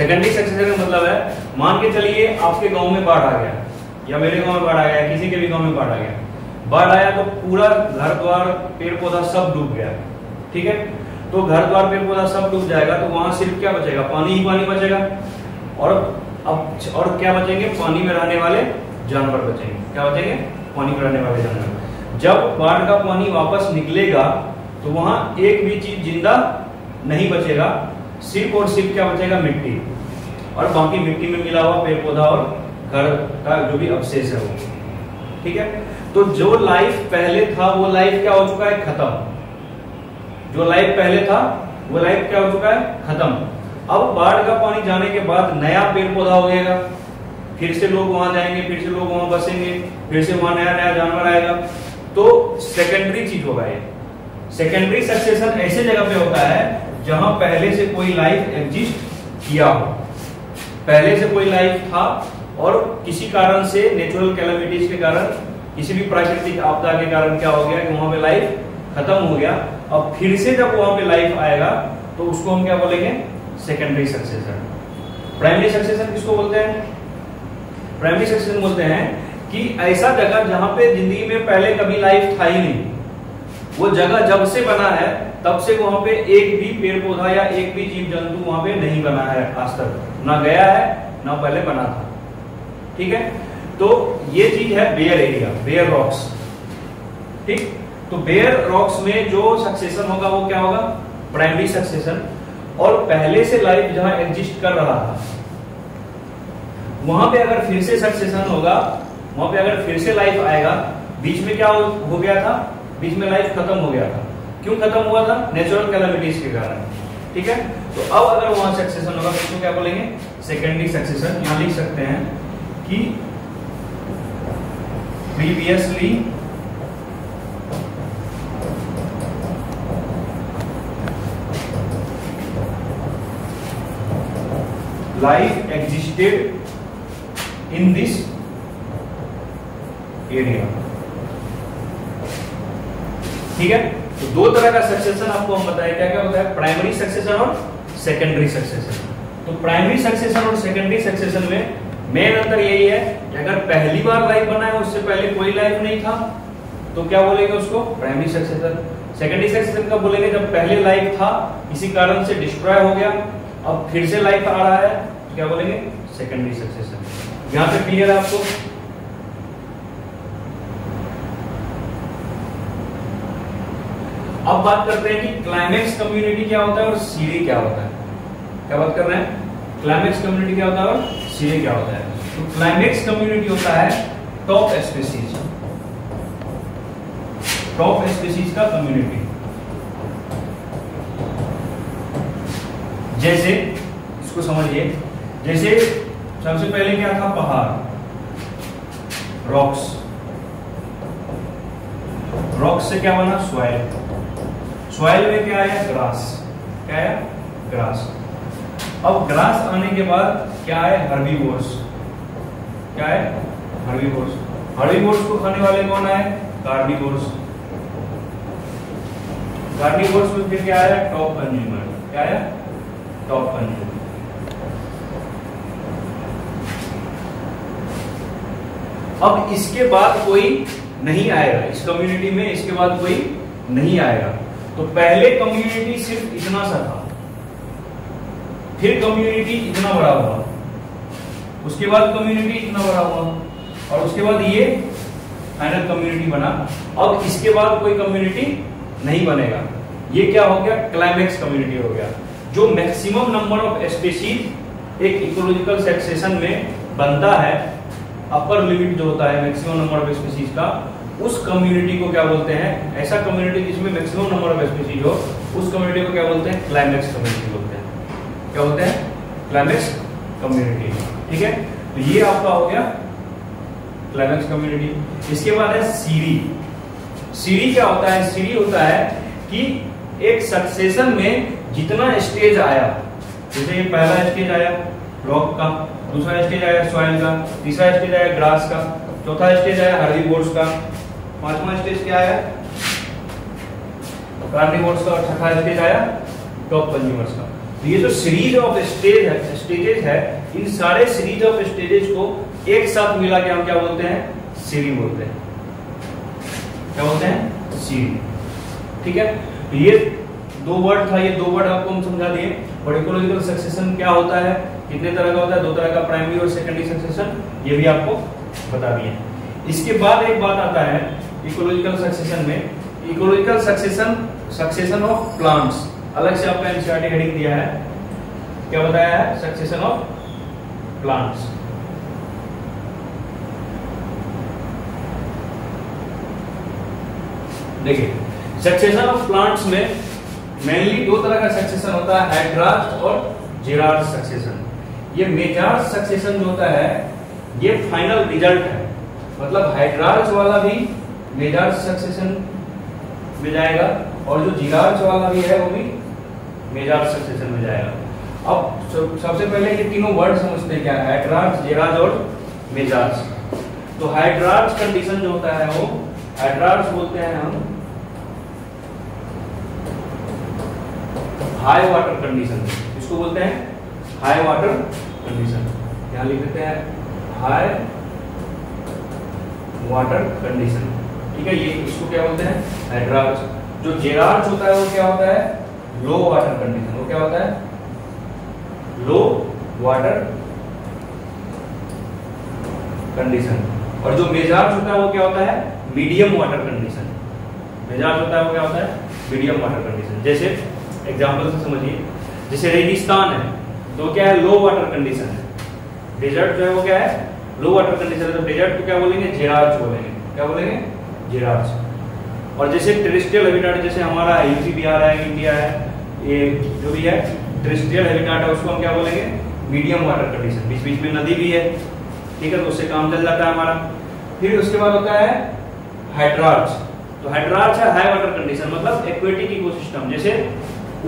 सेकेंडरी सक्सेशन का मतलब है, मान के चलिए आपके गाँव में बाढ़ आ गया, या मेरे गाँव में बाढ़ आ गया, किसी के भी गाँव में बाढ़ आ गया। बाढ़ आया तो पूरा घर द्वार पेड़ पौधा सब डूब गया, ठीक है? तो घर द्वार पेड़ पौधा सब डूब जाएगा तो वहाँ सिर्फ़ क्या बचेगा? पानी ही पानी बचेगा। और अब और क्या बचेंगे? पानी में रहने वाले जानवर बचेंगे। क्या बचेंगे? पानी में रहने वाले जानवर। जब बाढ़ का पानी वापस निकलेगा तो वहाँ एक भी चीज़ ज़िंदा नहीं बचेगा, सिर्फ़ और सिर्फ़ क्या बचेगा? मिट्टी। और बाकी मिट्टी में मिला हुआ पेड़ पौधा और घर का जो भी अवशेष है वो। ठीक है? तो जो लाइफ पहले था, वो लाइफ क्या हो चुका है? खत्म। जो लाइफ पहले था, वो लाइफ क्या हो चुका है? खत्म। अब बाढ़ का पानी जाने के बाद नया पेड़ पौधा हो जाएगा। फिर से लोग वहाँ जाएँगे, फिर से लोग वहाँ बसेंगे, फिर से वहाँ नया नया जानवर आएगा। तो सेकेंडरी चीज़ होगा ये। सेकेंडरी सक्सेशन ऐसे जगह पे होता है जहाँ पहले से कोई लाइफ एग्जिस्ट किया हो। पहले से कोई लाइफ था और किसी कारण से नेचुरल कैलमिटीज के कारण, किसी भी प्राकृतिक आपदा के कारण क्या हो गया कि वहाँ पे लाइफ खत्म हो गया, अब फिर से जब वहाँ पे लाइफ आएगा तो उसको हम क्या बोलेंगे? सेकेंडरी सक्सेशन प्राइमरी सक्सेशन किसको बोलते हैं? प्राइमरी सक्सेशन बोलते हैं कि ऐसा जगह जहाँ पे ज़िंदगी में पहले कभी लाइफ था ही नहीं। वो जगह जब से बना है, तब से वहाँ पे एक भी पेड़ पौधा या एक भी जीव जंतु वहाँ पे नहीं बना है आज तक। ना गया है ना पहले बना था। ठीक है? तो ये चीज़ है बेयर एरिया बेयर रॉक्स ठीक? तो बेयर रॉक्स में जो सक्सेशन होगा वो क्या होगा? प्राइमरी सक्सेशन और पहले से लाइफ जहाँ एग्जिस्ट कर रहा था वहाँ पे अगर फिर से सक्सेशन होगा वहाँ पे अगर फिर से लाइफ आएगा बीच में क्या हो, गया था? बीच में लाइफ खत्म हो गया था। क्यों खत्म हुआ था? नेचुरल कैलामिटीज के कारण। ठीक है? तो अब अगर वहाँ सक्सेशन होगा तो क्या बोलेंगे? सेकेंडरी सक्सेशन यहाँ लिख सकते हैं कि previously life existed in this area ठीक है? तो दो तरह का सक्सेशन आपको हम बताए। क्या है प्राइमरी सक्सेशन और सेकेंडरी सक्सेशन तो प्राइमरी सक्सेशन और सेकेंडरी सक्सेशन में मेन अंतर यही है कि अगर पहली बार लाइफ बना है उससे पहले कोई लाइफ नहीं था तो क्या बोलेंगे उसको? प्राइमरी सक्सेशन सेकेंडरी सक्सेशन का बोलेंगे, जब पहले लाइफ था, इसी कारण से डिस्ट्रॉय हो गया, अब फिर से लाइफ आ रहा है तो क्या बोलेंगे? सेकेंडरी सक्सेशन यहाँ पे क्लियर है आपको? अब बात करते हैं कि क्लाइमेक्स कम्युनिटी क्या होता है और सीडी क्या होता है। क्या बात कर रहे हैं? क्लाइमेक्स कम्युनिटी क्या होता है और सीडी क्या होता है? तो क्लाइमेक्स कम्युनिटी होता है टॉप स्पीसीज टॉप स्पीसीज का कम्युनिटी जैसे, इसको समझिए, जैसे सबसे पहले क्या था? पहाड़। रॉक्स रॉक्स से क्या बना? सॉइल सॉइल में क्या आया? ग्रास क्या आया? ग्रास अब ग्रास आने के बाद क्या है हर्बीवोर्स क्या है हर्बीवोर्स हर्बीवोर्स को खाने वाले कौन आए? कार्निवोर्स कार्निवोर्स में फिर क्या आया? टॉप कंज्यूमर क्या आया? टॉप कंज्यूमर अब इसके बाद कोई नहीं आएगा। इस कम्युनिटी में इसके बाद कोई नहीं आएगा। तो पहले कम्युनिटी सिर्फ़ इतना सा था। फिर कम्युनिटी इतना बड़ा हुआ। उसके बाद कम्युनिटी इतना बड़ा हुआ और उसके बाद ये फाइनल कम्युनिटी बना। अब इसके बाद कोई कम्युनिटी नहीं बनेगा। ये क्या हो गया? क्लाइमेक्स कम्युनिटी हो गया, जो मैक्सिमम नंबर ऑफ़ स्पेशीज एक इकोलॉजिकल सेक्सेशन में बनता है। अपर लिमिट जो होता है मैक्सिमम नंबर ऑफ़ स्पीसीज का उस कम्युनिटी को क्या बोलते हैं? ऐसा कम्युनिटी जिसमें मैक्सिमम नंबर ऑफ़ स्पीसीज हो उस कम्युनिटी को क्या बोलते हैं? क्लाइमेक्स कम्युनिटी बोलते हैं। क्या बोलते हैं? क्लाइमेक्स कम्युनिटी ठीक है? तो ये आपका हो गया क्लाइमेक्स कम्युनिटी इसके बाद है सीरी सीरी क्या होता है? सीरी होता है कि एक सक्सेशन में जितना स्टेज आया, जैसे ये पहला स्टेज आया रॉक का, दूसरा स्टेज आया सॉइल का, तीसरा स्टेज आया ग्रास का, चौथा स्टेज आया हर्बीवोर्स का पांचवा स्टेज क्या आया कार्निवोर्स का छठा स्टेज आया, टॉप कंज्यूमर्स का। तो ये जो सीरीज़ ऑफ़ स्टेज है स्टेजेस है, इन सारे सीरीज़ ऑफ़ स्टेजेस को एक साथ मिला के हम क्या बोलते हैं? सीरी बोलते हैं। क्या बोलते हैं? सीरी ठीक है? तो ये दो वर्ड था, ये दो वर्ड आपको हम समझा दिए। और सक्सेशन क्या होता है? कितने तरह का होता है? दो तरह का प्राइमरी और सेकेंडरी सक्सेशन ये भी आपको बता दिए। इसके बाद एक बात आता है इकोलॉजिकल सक्सेशन में ecological succession succession of plants अलग से आपका एनसीईआरटी हेडिंग दिया है। क्या बताया है? सक्सेशन ऑफ़ प्लांट्स देखिए सक्सेशन ऑफ़ प्लांट्स में मेनली दो तरह का सक्सेशन होता है हाइड्रास्ट और जिरार्ड सक्सेशन ये मेजार्ड सक्सेशन जो होता है, ये फाइनल रिज़ल्ट है। मतलब हाइड्रार्च वाला भी मेजार्ड सक्सेशन में जाएगा। और जो जिरार्च वाला भी है, वो भी मेजार्ड सक्सेशन में जाएगा। अब सबसे पहले ये तीनों वर्ड समझते हैं क्या? है हाइड्रार्च जिराज और मेजार्च तो हाइड्रार्च कंडीशन जो होता है वो हाइड्रार्च बोलते हैं हम हाई वाटर कंडीशन इसको बोलते हैं? हाई वाटर कंडीशन यहाँ लिख देते हैं हाई वाटर कंडीशन ठीक है, ये इसको क्या बोलते हैं? हाइड्रार्च जो जेरार्च होता है, वो क्या होता है? लो वाटर कंडीशन वो क्या होता है? लो वाटर कंडीशन और जो मेजाज होता है, वो क्या होता है? मीडियम वाटर कंडीशन मेजाज होता है, वो क्या होता है? मीडियम वाटर कंडीशन जैसे एग्ज़ाम्पल से समझिए। जैसे रेगिस्तान है तो क्या है? लो वाटर कंडीशन है। डेजर्ट जो है, वो क्या है? लो वाटर कंडीशन है। तो डेजर्ट को क्या बोलेंगे? जेराज बोलेंगे। क्या बोलेंगे? जेराज और जैसे टेरिस्ट्रियल हैबिटाट जैसे हमारा यूपी बिहार है इंडिया है, ये जो भी है टेरिस्ट्रियल हैबिटाट है, उसको हम क्या बोलेंगे? मीडियम वाटर कंडीशन बीच बीच में नदी भी है, ठीक है तो उससे काम चल जाता है हमारा। फिर उसके बाद होता है हाइड्रार्च तो हाइड्रार्च है हाई वाटर कंडीशन मतलब एक्वेटिक इकोसिस्टम जैसे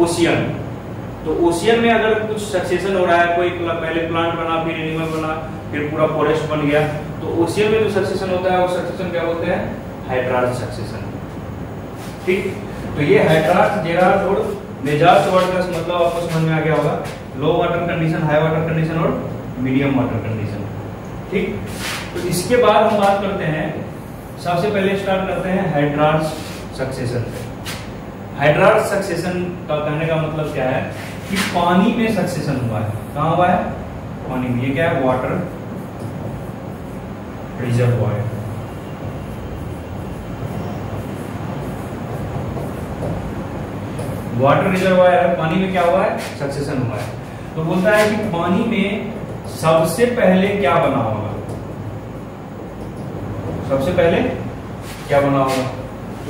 ओशियन तो ओशियन में अगर कुछ सक्सेशन हो रहा है, कोई पहले प्लांट बना, फिर एनिमल बना, फिर पूरा फॉरेस्ट बन गया तो ओशियन में जो सक्सेशन होता है, वो सक्सेशन क्या बोलते हैं? हाइड्रार्च सक्सेशन ठीक? तो ये हाइड्रार्च जेरार्च और मेजार्च वर्ड का मतलब आपको समझ में आ गया होगा। Low water condition high water condition और मीडियम वाटर कंडीशन ठीक? तो इसके बाद हम बात करते हैं, सबसे पहले स्टार्ट करते हैं हाइड्रार्च सक्सेशन हाइड्रार्च सक्सेशन का कहने का मतलब क्या है? कि पानी में सक्सेशन हुआ है। कहा हुआ है? पानी में। ये क्या है? वाटर रिजर्वॉयर वाटर रिजर्वायर है, पानी में क्या हुआ है? सक्सेशन हुआ है। तो बोलता है कि पानी में सबसे पहले क्या बना होगा? सबसे पहले क्या बना होगा?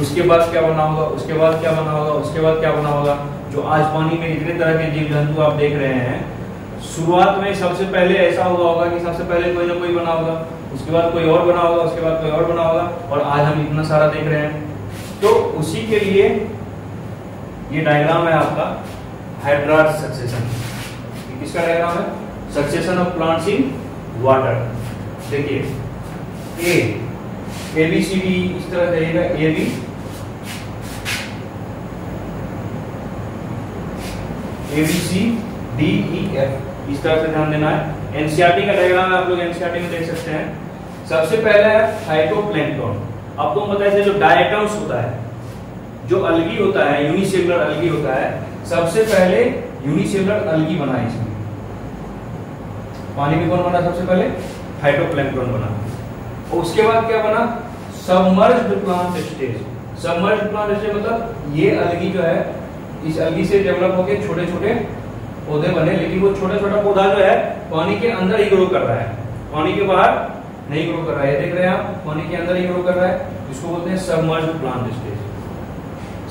उसके बाद क्या बना होगा? उसके बाद क्या बना होगा? उसके बाद क्या बना होगा? जो आज पानी में इतने तरह के जीव जंतु आप देख रहे हैं, शुरुआत में सबसे पहले ऐसा हुआ होगा कि सबसे पहले कोई ना कोई बना होगा, उसके बाद कोई और बना होगा, उसके बाद कोई और बना होगा, और आज हम इतना सारा देख रहे हैं। तो उसी के लिए ये डायग्राम है आपका हाइड्राट सक्सेशन किसका डायग्राम है? Succession of plants in water देखिए A A B C D इस तरह जाइएगा A B A B C D E F इस तरह से ध्यान देना है। एनसीआरटी का डायग्राम है, आप लोग एनसीआरटी में देख सकते हैं। सबसे पहले है फाइटोप्लैंक्टन आपको पता है जो डायटम्स होता है जो अलगी होता है यूनिसेलुलर अलगी होता है, सबसे पहले यूनिसेलुलर अलगी बना इसमें। पानी में कौन बना सबसे पहले? फाइटोप्लैंक्टन बना। उसके बाद क्या बना? Submerged plant stage submerged plant stage मतलब ये अलगी जो है, इस अलगी से डेवलप होकर छोटे छोटे पौधे बने, लेकिन वो छोटा छोटा पौधा जो है, पानी के अंदर ही ग्रो कर रहा है। पानी के बाहर नहीं ग्रो कर रहा है। देख रहे हैं आप, पानी के अंदर ही ग्रो कर रहा है। इसको बोलते हैं submerged plant stage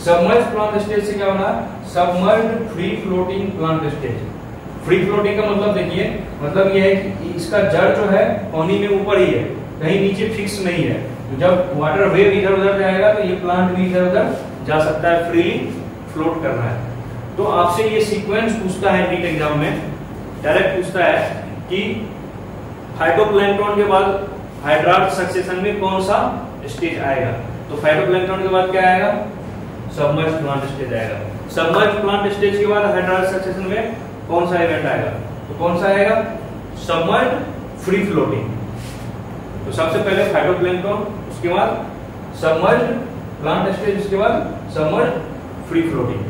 submerge plant stage से क्या होना submerge free floating plant stage free floating का मतलब देखिए मतलब ये है कि इसका जड़ जो है, पानी में ऊपर ही है, कहीं नीचे फिक्स नहीं है। तो जब वाटर वेव इधर उधर जाएगा तो ये प्लांट भी इधर उधर जा सकता है फ्रीली फ्लोट कर रहा है। तो आपसे ये सीक्वेंस पूछता है नीट एग्ज़ाम में। डायरेक्ट पूछता है कि फाइटोप्लैंक्टन के बाद हाइड्राट सक्सेशन में कौन सा स्टेज आएगा? तो फाइटोप्लैंक्टन के बाद क्या आएगा? सबमर्ज प्लांट स्टेज आएगा। सबमर्ज प्लांट स्टेज के बाद हाइड्रोलिक सक्सेशन में कौन सा इवेंट आएगा? तो कौन सा आएगा? सबमर्ज फ्री फ्लोटिंग तो सबसे पहले फाइटोप्लैंक्टन उसके बाद सबमर्ज प्लांट स्टेज उसके बाद सबमर्ज फ्री फ्लोटिंग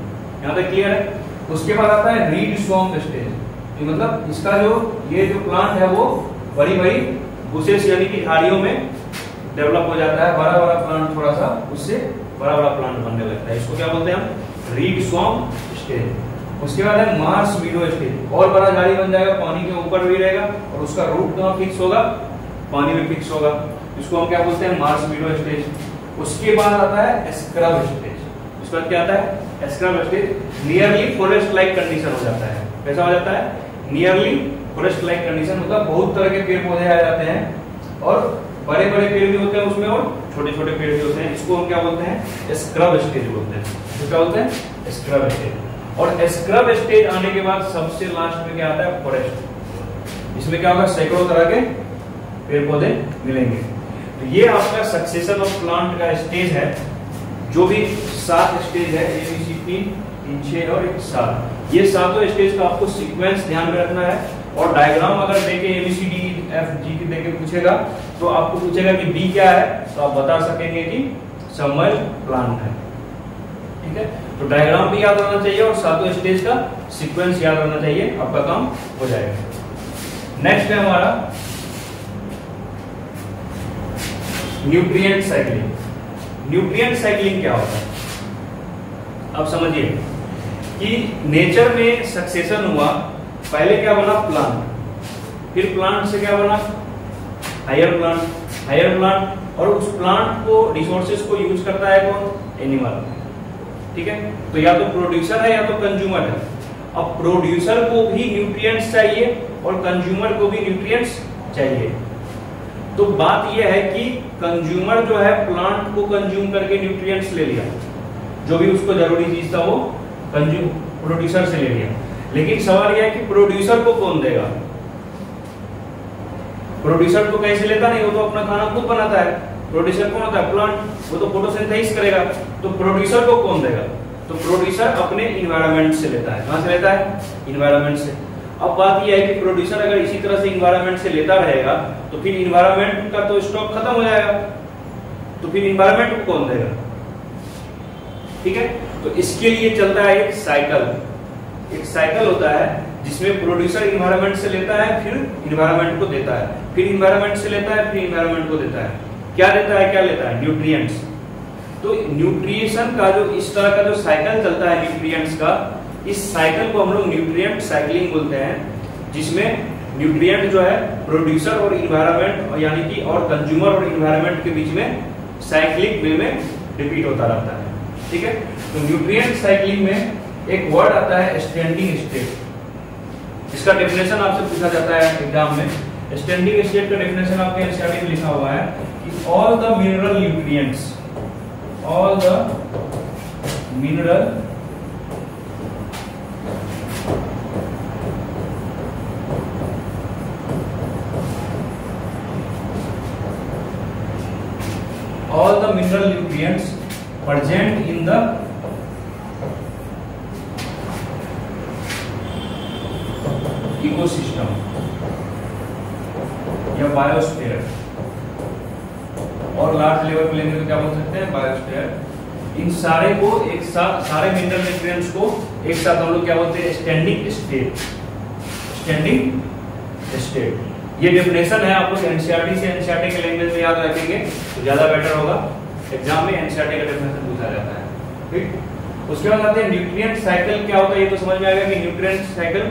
यहाँ तक क्लियर है? उसके बाद आता है रीड स्वॉम्प स्टेज तो मतलब इसका जो, ये जो प्लांट है वो बड़ी बड़ी बुशेस यानी कि झाड़ियों में डेवलप हो जाता है। बड़ा बड़ा प्लांट थोड़ा सा, उससे बड़ा बड़ा प्लांट बनने लगता है। इसको क्या बोलते हैं हम? रीड स्वॉम स्टेज उसके बाद है मार्स मीडो स्टेज और बड़ा झाड़ी बन जाएगा, पानी के ऊपर भी रहेगा और उसका रूट कहाँ फिक्स होगा? पानी में फिक्स होगा। इसको हम क्या बोलते हैं? मार्स मीडो स्टेज उसके बाद आता है स्क्रब स्टेज उसके बाद क्या आता है? Scrub stage nearly forest like condition हो जाता है। कैसा हो जाता है? नियरली फॉरेस्ट लाइक कंडीशन मतलब बहुत तरह के पेड़ पौधे आ जाते हैं। और बड़े बड़े पेड़ भी होते हैं उसमें और छोटे छोटे पेड़ भी होते हैं। इसको हम क्या बोलते हैं? स्क्रब स्टेज बोलते हैं। तो क्या बोलते हैं? स्क्रब स्टेज और स्क्रब स्टेज आने के बाद सबसे लास्ट में क्या आता है? फॉरेस्ट इसमें क्या होगा? सैकड़ों तरह के पेड़ पौधे मिलेंगे। तो ये आपका सक्सेशन ऑफ़ प्लांट का स्टेज है। जो भी सात स्टेज है ए बी सी तीन तीन, छह और एक सात। ये सातों स्टेज का आपको सीक्वेंस ध्यान में रखना है। और डायग्राम अगर देखे एबीसीडी एफ़ जी की देके पूछेगा। तो आपको पूछेगा कि बी क्या है? तो आप बता सकेंगे कि समर प्लांट है। ठीक है? तो डायग्राम भी याद रहना चाहिए और सातों स्टेज का सीक्वेंस याद रहना चाहिए। आपका काम हो जाएगा। नेक्स्ट है हमारा न्यूट्रिएंट साइक्लिंग न्यूट्रिएंट साइक्लिंग क्या होता है? अब समझिए कि नेचर में सक्सेशन हुआ, पहले क्या बना? प्लांट फिर प्लांट से क्या बना? हायर प्लांट हायर प्लांट और उस प्लांट को रिसोर्सेज को यूज़ करता है कौन? एनिमल ठीक है? तो या तो प्रोड्यूसर है या तो कंज्यूमर है। अब प्रोड्यूसर को भी न्यूट्रिएंट्स चाहिए और कंज्यूमर को भी न्यूट्रिएंट्स चाहिए। तो बात यह है कि कंज्यूमर जो है प्लांट को कंज्यूम करके न्यूट्रिएंट्स ले लिया। जो भी उसको ज़रूरी चीज़ था वो कंज्यूम प्रोड्यूसर से ले लिया। लेकिन सवाल यह है कि प्रोड्यूसर को कौन देगा? प्रोड्यूसर तो कैसे लेता नहीं, वो तो अपना खाना खुद बनाता है। प्रोड्यूसर कौन होता है? प्लांट वो तो फोटोसिंथेसिस करेगा। तो प्रोड्यूसर को कौन देगा? तो प्रोड्यूसर अपने इन्वायरमेंट से लेता है। कहाँ से लेता है? इन्वायरमेंट से। अब बात यह है कि प्रोड्यूसर अगर इसी तरह से इन्वायरमेंट से लेता रहेगा तो फिर इन्वायरमेंट का तो स्टॉक खत्म हो जाएगा। तो फिर इन्वायरमेंट को कौन देगा? ठीक है? तो इसके लिए चलता है एक साइकिल एक साइकिल होता है जिसमें प्रोड्यूसर इन्वायरमेंट से लेता है, फिर इन्वायरमेंट को देता है। फिर इन्वायरमेंट से लेता है, फिर इन्वायरमेंट को देता है। क्या देता है, क्या लेता है? न्यूट्रिएंट्स तो न्यूट्रिएशन का जो इस तरह का जो साइकिल चलता है न्यूट्रिएंट्स का, इस साइकिल को हम लोग न्यूट्रिएंट साइकिलिंग बोलते हैं, जिसमें न्यूट्रिएंट जो है प्रोड्यूसर और इन्वायरमेंट यानी कि और कंज्यूमर और इन्वायरमेंट के बीच में साइक्लिक वे में रिपीट होता रहता है। ठीक है? तो न्यूट्रिएंट साइक्लिंग में एक वर्ड आता है स्टैंडिंग स्टेट इसका डेफिनेशन आपसे पूछा जाता है एग्ज़ाम में। स्टैंडिंग स्टेट का डेफिनेशन आपके एनसीईआरटी में लिखा हुआ है कि all the mineral nutrients all the mineral all the mineral nutrients present in the ecosystem. Biosphere और लार्ज लेवल पे लेंगे तो क्या बोल सकते हैं? बायोस्फीयर इन सारे को एक साथ, सारे मिनरल न्यूट्रिएंट्स को एक साथ हम लोग क्या बोलते हैं? स्टैंडिंग स्टेट स्टैंडिंग स्टेट ये डेफिनेशन है आप लोग एनसीईआरटी से एनसीईआरटी के लैंग्वेज में याद रखेंगे तो ज़्यादा बेटर होगा। एग्ज़ाम में एनसीईआरटी का डेफिनेशन पूछा जाता है। ठीक? उसके बाद आते हैं न्यूट्रिएंट साइकिल क्या होता है? ये तो समझ में आएगा कि न्यूट्रिएंट साइकिल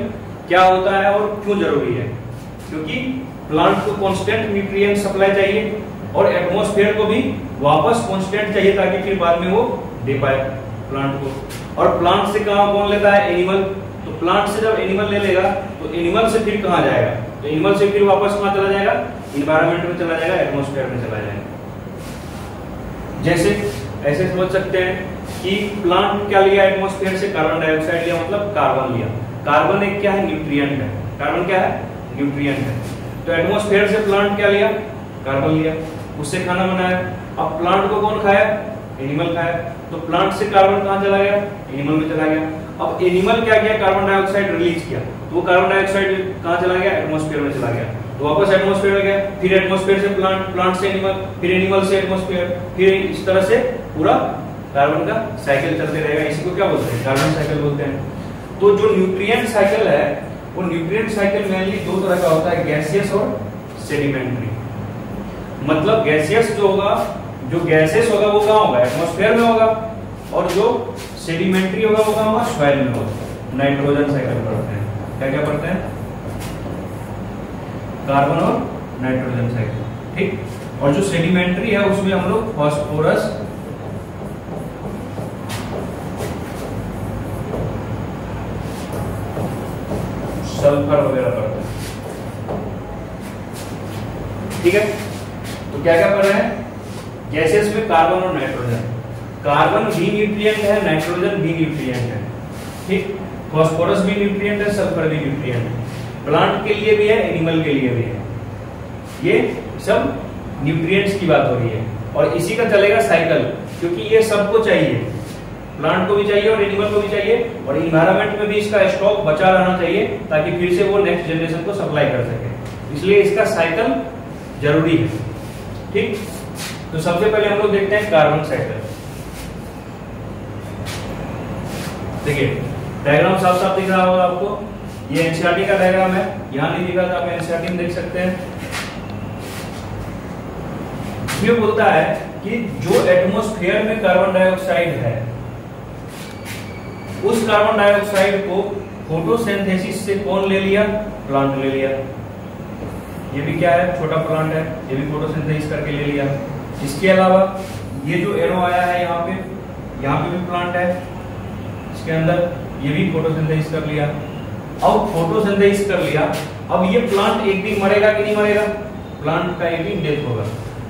क्या होता है और क्यों ज़रूरी है। क्योंकि प्लांट को कांस्टेंट न्यूट्रिएंट सप्लाई चाहिए और एटमॉस्फेयर को भी वापस कांस्टेंट चाहिए ताकि फिर बाद में वो दे पाए प्लांट को। और प्लांट से कहा कौन लेता है? एनिमल तो प्लांट से जब एनिमल ले लेगा तो एनिमल से फिर कहा जाएगा? तो एनिमल से फिर वापस कहाँ चला जाएगा? इन्वायरमेंट में चला जाएगा एटमॉस्फेयर में चला जाएगा। जैसे, ऐसे समझ सकते हैं कि प्लांट क्या लिया एटमॉस्फेयर से? कार्बन डाइऑक्साइड लिया मतलब कार्बन लिया। कार्बन एक क्या है? न्यूट्रिएंट है। कार्बन क्या है? न्यूट्रिएंट है। तो एटमॉस्फेयर से प्लांट क्या लिया? कार्बन लिया। उससे खाना बनाया। अब प्लांट को कौन खाया? एनिमल खाया। तो प्लांट से कार्बन कहाँ चला गया? एनिमल में चला गया। अब एनिमल क्या किया? कार्बन डाइऑक्साइड रिलीज़ किया। तो वो कार्बन डाइऑक्साइड कहाँ चला गया? एटमॉस्फेयर में चला गया। तो वापस एटमॉस्फेयर में गया। फिर एटमोस्फेयर से प्लांट प्लांट से एनिमल फिर एनिमल से एटमॉस्फेयर फिर इस तरह से पूरा कार्बन का साइकिल चलते रहेगा। इसी को क्या बोलते हैं? कार्बन साइकिल बोलते हैं। तो जो न्यूट्रिएंट साइकिल है वो न्यूट्रिएंट साइकिल मेनली दो तरह का होता है गैसियस और सेडिमेंट्री मतलब गैसियस जो होगा, जो गैसेस होगा, वो कहाँ होगा? एटमॉस्फेयर में होगा और जो सेडिमेंट्री होगा, वो कहाँ होगा? सॉइल में होगा। नाइट्रोजन साइकिल पढ़ते हैं। क्या क्या पढ़ते हैं? कार्बन और नाइट्रोजन साइकिल ठीक? और जो सेडिमेंट्री है, उसमें हम लोग फास्फोरस सल्फ़र वगैरह पढ़ते हैं। ठीक है? तो क्या क्या पढ़ रहे हैं? गैसेस में कार्बन और नाइट्रोजन। कार्बन भी न्यूट्रिएंट है, नाइट्रोजन भी न्यूट्रिएंट है। ठीक? फास्फोरस भी न्यूट्रिएंट है, सल्फ़र भी न्यूट्रिएंट है। प्लांट के लिए भी है, एनिमल के लिए भी है। ये सब न्यूट्रिएंट्स की बात हो रही है। और इसी का चलेगा साइकिल, क्योंकि ये सबको चाहिए। प्लांट को भी चाहिए और एनिमल को भी चाहिए और इन्वायरमेंट में भी इसका स्टॉक बचा रहना चाहिए ताकि फिर से वो नेक्स्ट जनरेशन को सप्लाई कर सके। इसलिए इसका साइकिल ज़रूरी है। ठीक? तो सबसे पहले हम लोग देखते हैं कार्बन साइकिल देखिए डायग्राम साफ़ साफ़ दिख रहा होगा आपको। ये एनसीआरटी का डायग्राम है। यहाँ नहीं दिखा था, आप एनसीआरटी में देख सकते हैं। इसमें बोलता है कि जो एटमॉस्फेयर में कार्बन डाइऑक्साइड है उस कार्बन डाइऑक्साइड को फोटोसिंथेसिस से कौन ले लिया? प्लांट ले लिया। ये भी क्या है? छोटा प्लांट है। ये भी फोटोसिंथेसिस करके ले लिया। इसके अलावा ये जो एरो आया है यहाँ पे यहाँ पे भी प्लांट है। इसके अंदर ये भी फोटोसिंथेसिस कर लिया। अब फोटोसिंथेसिस कर लिया। अब ये प्लांट एक दिन मरेगा कि नहीं मरेगा? प्लांट का एक दिन डेथ होगा।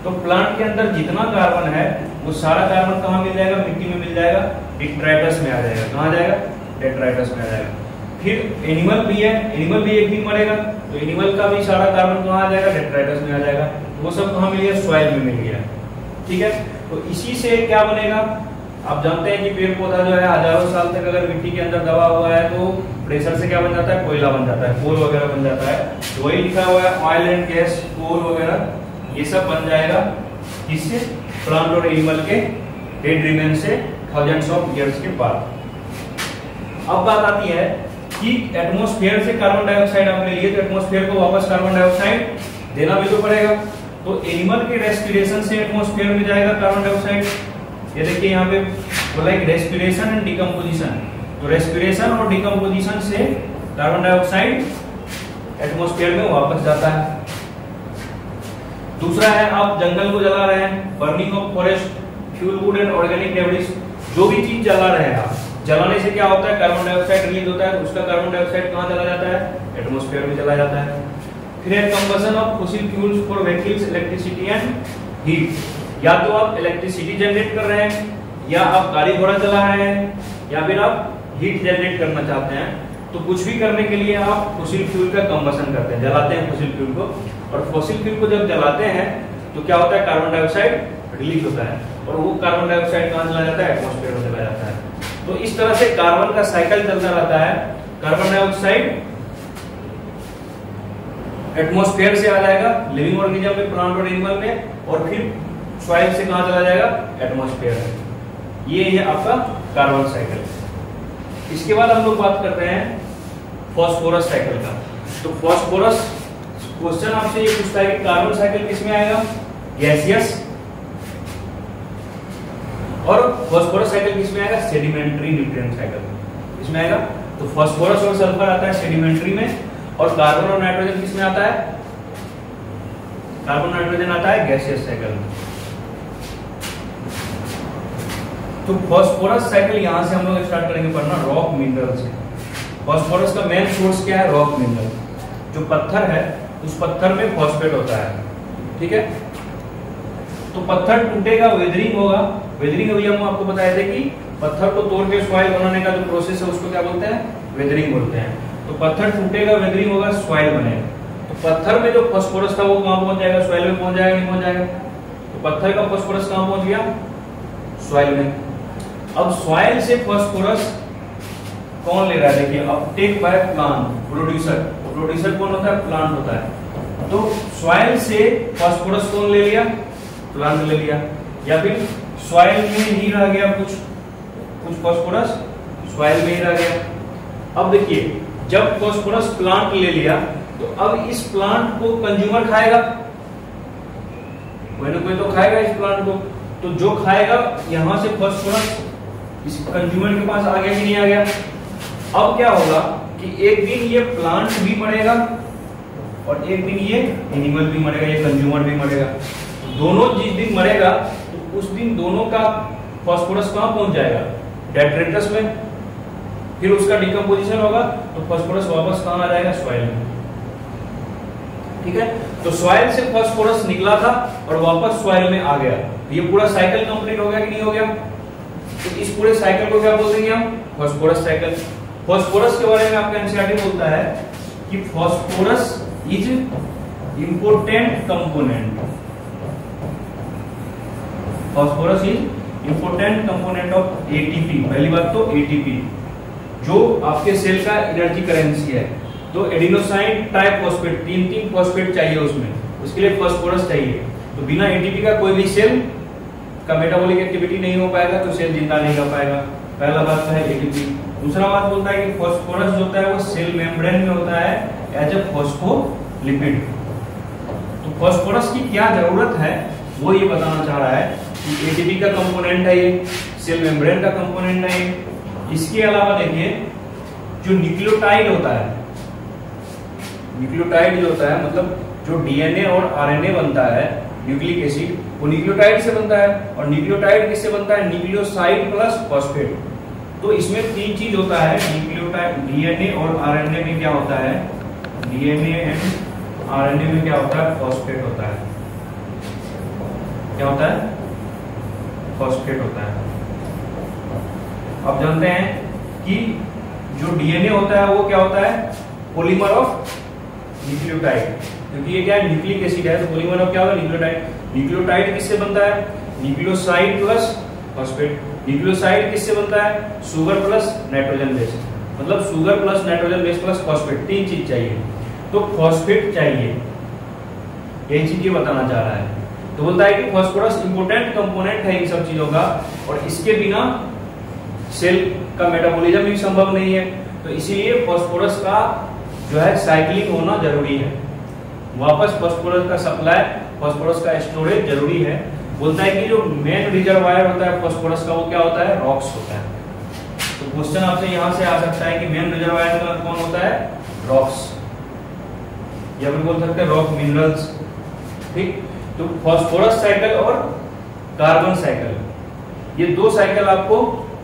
तो प्लांट के अंदर जितना कार्बन है, वो सारा कार्बन कहाँ मिल जाएगा? मिट्टी में मिल जाएगा। डिट्राइटस में आ जाएगा। कहाँ जाएगा? डेट्राइटस में आ जाएगा। फिर एनिमल भी है एनिमल भी एक दिन मरेगा। तो एनिमल का भी सारा कार्बन कहाँ आ जाएगा? डेट्राइटस में आ जाएगा। तो वो सब कहाँ मिल गया? सॉइल में मिल गया। ठीक है? तो इसी से क्या बनेगा? आप जानते हैं कि पेड़ पौधा जो है, हज़ारों साल तक अगर मिट्टी के अंदर दबा हुआ है तो प्रेशर से क्या बन जाता है? कोयला बन जाता है कोल वगैरह बन जाता है। तो वही लिखा हुआ है ऑयल एंड गैस कोल वगैरह, ये सब बन जाएगा। किससे प्लांट और एनिमल के डेड रिमेन से थाउजेंड्स ऑफ़ इयर्स के बाद। अब बात आती है कि एटमॉस्फेयर से कार्बन डाइऑक्साइड आपने लिए तो एटमॉस्फेयर को वापस कार्बन डाइऑक्साइड देना भी तो पड़ेगा। तो एनिमल के रेस्पिरेशन से एटमॉस्फेयर में जाएगा कार्बन डाइऑक्साइड ये देखिए यहाँ पे बोला है रेस्पिरेशन एंड डिकम्पोजिशन तो रेस्पिरेशन और डिकम्पोजिशन से कार्बन डाइऑक्साइड एटमॉस्फेयर में वापस जाता है। दूसरा है, आप जंगल को जला रहे हैं burning of forest fuel wood and organic debris जो भी चीज़ जला रहे हैं आप, जलाने से क्या होता है? कार्बन डाइऑक्साइड रिलीज़ होता है, उसका कार्बन डाइऑक्साइड कहाँ चला जाता है? एटमॉस्फेयर में चला जाता है। फिर है combustion of fossil fuels for vehicles electricity and heat या तो आप इलेक्ट्रिसिटी जनरेट कर रहे हैं, या आप गाड़ी घोड़ा चला रहे हैं, या फिर आप हीट जनरेट करना चाहते हैं तो कुछ भी करने के लिए आप फोसिल फ्यूल का कंबसन करते हैं, जलाते हैं फोसिल फ्यूल को। और फोसिल फ्यूल को जब जलाते हैं तो क्या होता है? कार्बन डाइऑक्साइड रिलीज़ होता है और वो कार्बन डाइऑक्साइड कहाँ चला जाता है? एटमोस्फेयर में चला जाता है। तो इस तरह से कार्बन का साइकिल चलता रहता है। कार्बन डाइऑक्साइड एटमोस्फेयर से आ जाएगा लिविंग ऑर्गेनिज्म में प्लांट और एनिमल में, और फिर सॉइल से कहा चला जाएगा? एटमोस्फेयर में। ये है आपका कार्बन साइकिल इसके बाद हम लोग बात कर रहे हैं फॉस्फोरस साइकिल का। तो फॉस्फोरस क्वेश्चन आपसे ये पूछता है कि कार्बन साइकिल किसमें आएगा? गैसियस और फॉस्फोरस साइकिल किसमें आएगा? सेडिमेंट्री न्यूट्रिएंट साइकिल इसमें आएगा? तो फॉस्फोरस और सल्फ़र आता है सेडिमेंट्री में और कार्बन और नाइट्रोजन किसमें आता है? कार्बन नाइट्रोजन आता है गैसियस साइकिल में। तो फॉस्फोरस साइकिल यहाँ से हम लोग स्टार्ट करेंगे पढ़ना रॉक मिनरल से। फॉस्फोरस का मेन सोर्स क्या है? रॉक मिनरल जो पत्थर है, उस पत्थर में फॉस्फेट होता है। ठीक है? तो पत्थर टूटेगा वेदरिंग होगा। वेदरिंग अभी हम आपको बताए थे कि पत्थर को तोड़ के सॉइल बनाने का जो प्रोसेस है, उसको क्या बोलते हैं? वेदरिंग बोलते हैं। तो पत्थर टूटेगा वेदरिंग होगा सॉइल बनेगा। तो पत्थर में जो फॉस्फोरस था, वो कहाँ पहुँच जाएगा? सॉइल में पहुँच जाएगा, नहीं पहुँच जाएगा? तो पत्थर का फॉस्फोरस कहाँ पहुँच गया? सॉइल में। अब सॉइल से फॉस्फोरस कौन ले रहा है? देखिए uptake by plant producer producer कौन होता है? प्लांट होता है। तो सॉइल से फास्फोरस कौन ले लिया? प्लांट ले लिया। या फिर सॉइल में ही रह गया कुछ कुछ फास्फोरस सॉइल में ही रह गया। अब देखिए, जब फास्फोरस प्लांट ले लिया तो अब इस प्लांट को कंज्यूमर खाएगा। कोई ना कोई तो खाएगा इस प्लांट को। तो जो खाएगा, यहाँ से फॉस्फोरस इस कंज्यूमर के पास आ गया कि नहीं आ गया? अब क्या होगा कि एक दिन ये प्लांट भी मरेगा और एक दिन ये एनिमल भी मरेगा, ये कंज्यूमर भी मरेगा। दोनों जिस दिन मरेगा तो उस दिन दोनों का फॉस्फोरस कहाँ पहुँच जाएगा? डेट्रेटस में। फिर उसका डिकम्पोजिशन होगा तो फॉस्फोरस वापस कहाँ आ जाएगा? सॉइल में। ठीक है? तो सॉइल से फॉस्फोरस निकला था और वापस सॉइल में आ गया। तो ये पूरा साइकिल कंप्लीट हो गया कि नहीं हो गया? तो इस पूरे साइकिल को क्या बोल देंगे हम? फॉस्फोरस साइकिल फॉस्फोरस के बारे में आपका एनसीईआरटी बोलता है कि phosphorus is important component phosphorus is important component of ATP पहली बात तो एटीपी जो आपके सेल का एनर्जी करेंसी है। तो एडिनोसाइन ट्राइफॉस्फेट तीन तीन फॉस्फेट चाहिए उसमें। उसके लिए फॉस्फोरस चाहिए। तो बिना एटीपी का कोई भी सेल का मेटाबॉलिक एक्टिविटी नहीं हो पाएगा तो सेल ज़िंदा नहीं रह पाएगा। पहला बात तो है एटीपी दूसरा बात बोलता है कि फॉस्फोरस जो होता है वो सेल मेम्ब्रेन में होता है एज ए फॉस्फोलिपिड तो फॉस्फोरस की क्या ज़रूरत है, वो ये बताना चाह रहा है एटीपी का कंपोनेंट है ये सेल मेम्ब्रेन का कंपोनेंट है इसके अलावा देखिए, जो न्यूक्लियोटाइड होता है न्यूक्लियोटाइड जो होता है मतलब जो डीएनए और आरएनए बनता है न्यूक्लिक एसिड वो न्यूक्लियोटाइड से बनता है और न्यूक्लियोटाइड किससे बनता है? न्यूक्लियोसाइड प्लस फॉस्फेट तो इसमें तीन चीज़ होता है न्यूक्लियोटाइड डीएनए और आरएनए में क्या होता है? डीएनए एंड आरएनए में क्या होता है? फॉस्फेट होता है। क्या होता है? फॉस्फेट होता है। अब जानते हैं कि जो डीएनए होता है, वो क्या होता है? पोलीमर ऑफ़ न्यूक्लियोटाइड क्योंकि ये क्या है? न्यूक्लिक एसिड है तो पोलीमर ऑफ़ क्या होगा? न्यूक्लियोटाइड न्यूक्लियोटाइड किससे बनता है? न्यूक्लियोसाइड प्लस फॉस्फेट न्यूक्लियोसाइड किससे बनता है? सुगर प्लस नाइट्रोजन बेस मतलब sugar plus nitrogen base plus phosphate तीन चीज़ चाहिए। तो फॉस्फेट चाहिए। यही चीज़ ये बताना चाह रहा है। तो बोलता है कि फॉस्फोरस इंपोर्टेंट कंपोनेंट है इन सब चीज़ों का, और इसके बिना सेल का मेटाबॉलिज्म भी संभव नहीं है। तो इसीलिए फॉस्फोरस का जो है साइक्लिंग होना ज़रूरी है। वापस फॉस्फोरस का सप्लाई फॉस्फोरस का स्टोरेज ज़रूरी है। बोलता है कि जो मेन रिजर्वायर होता है फॉस्फोरस का, वो क्या होता है? रॉक्स होता है। तो क्वेश्चन आपसे यहाँ से आ सकता है कि मेन रिजर्वायर का कौन होता है? रॉक्स या फिर बोल सकते हैं रॉक मिनरल्स ठीक? तो फॉस्फोरस साइकिल और कार्बन साइकिल ये दो साइकिल आपको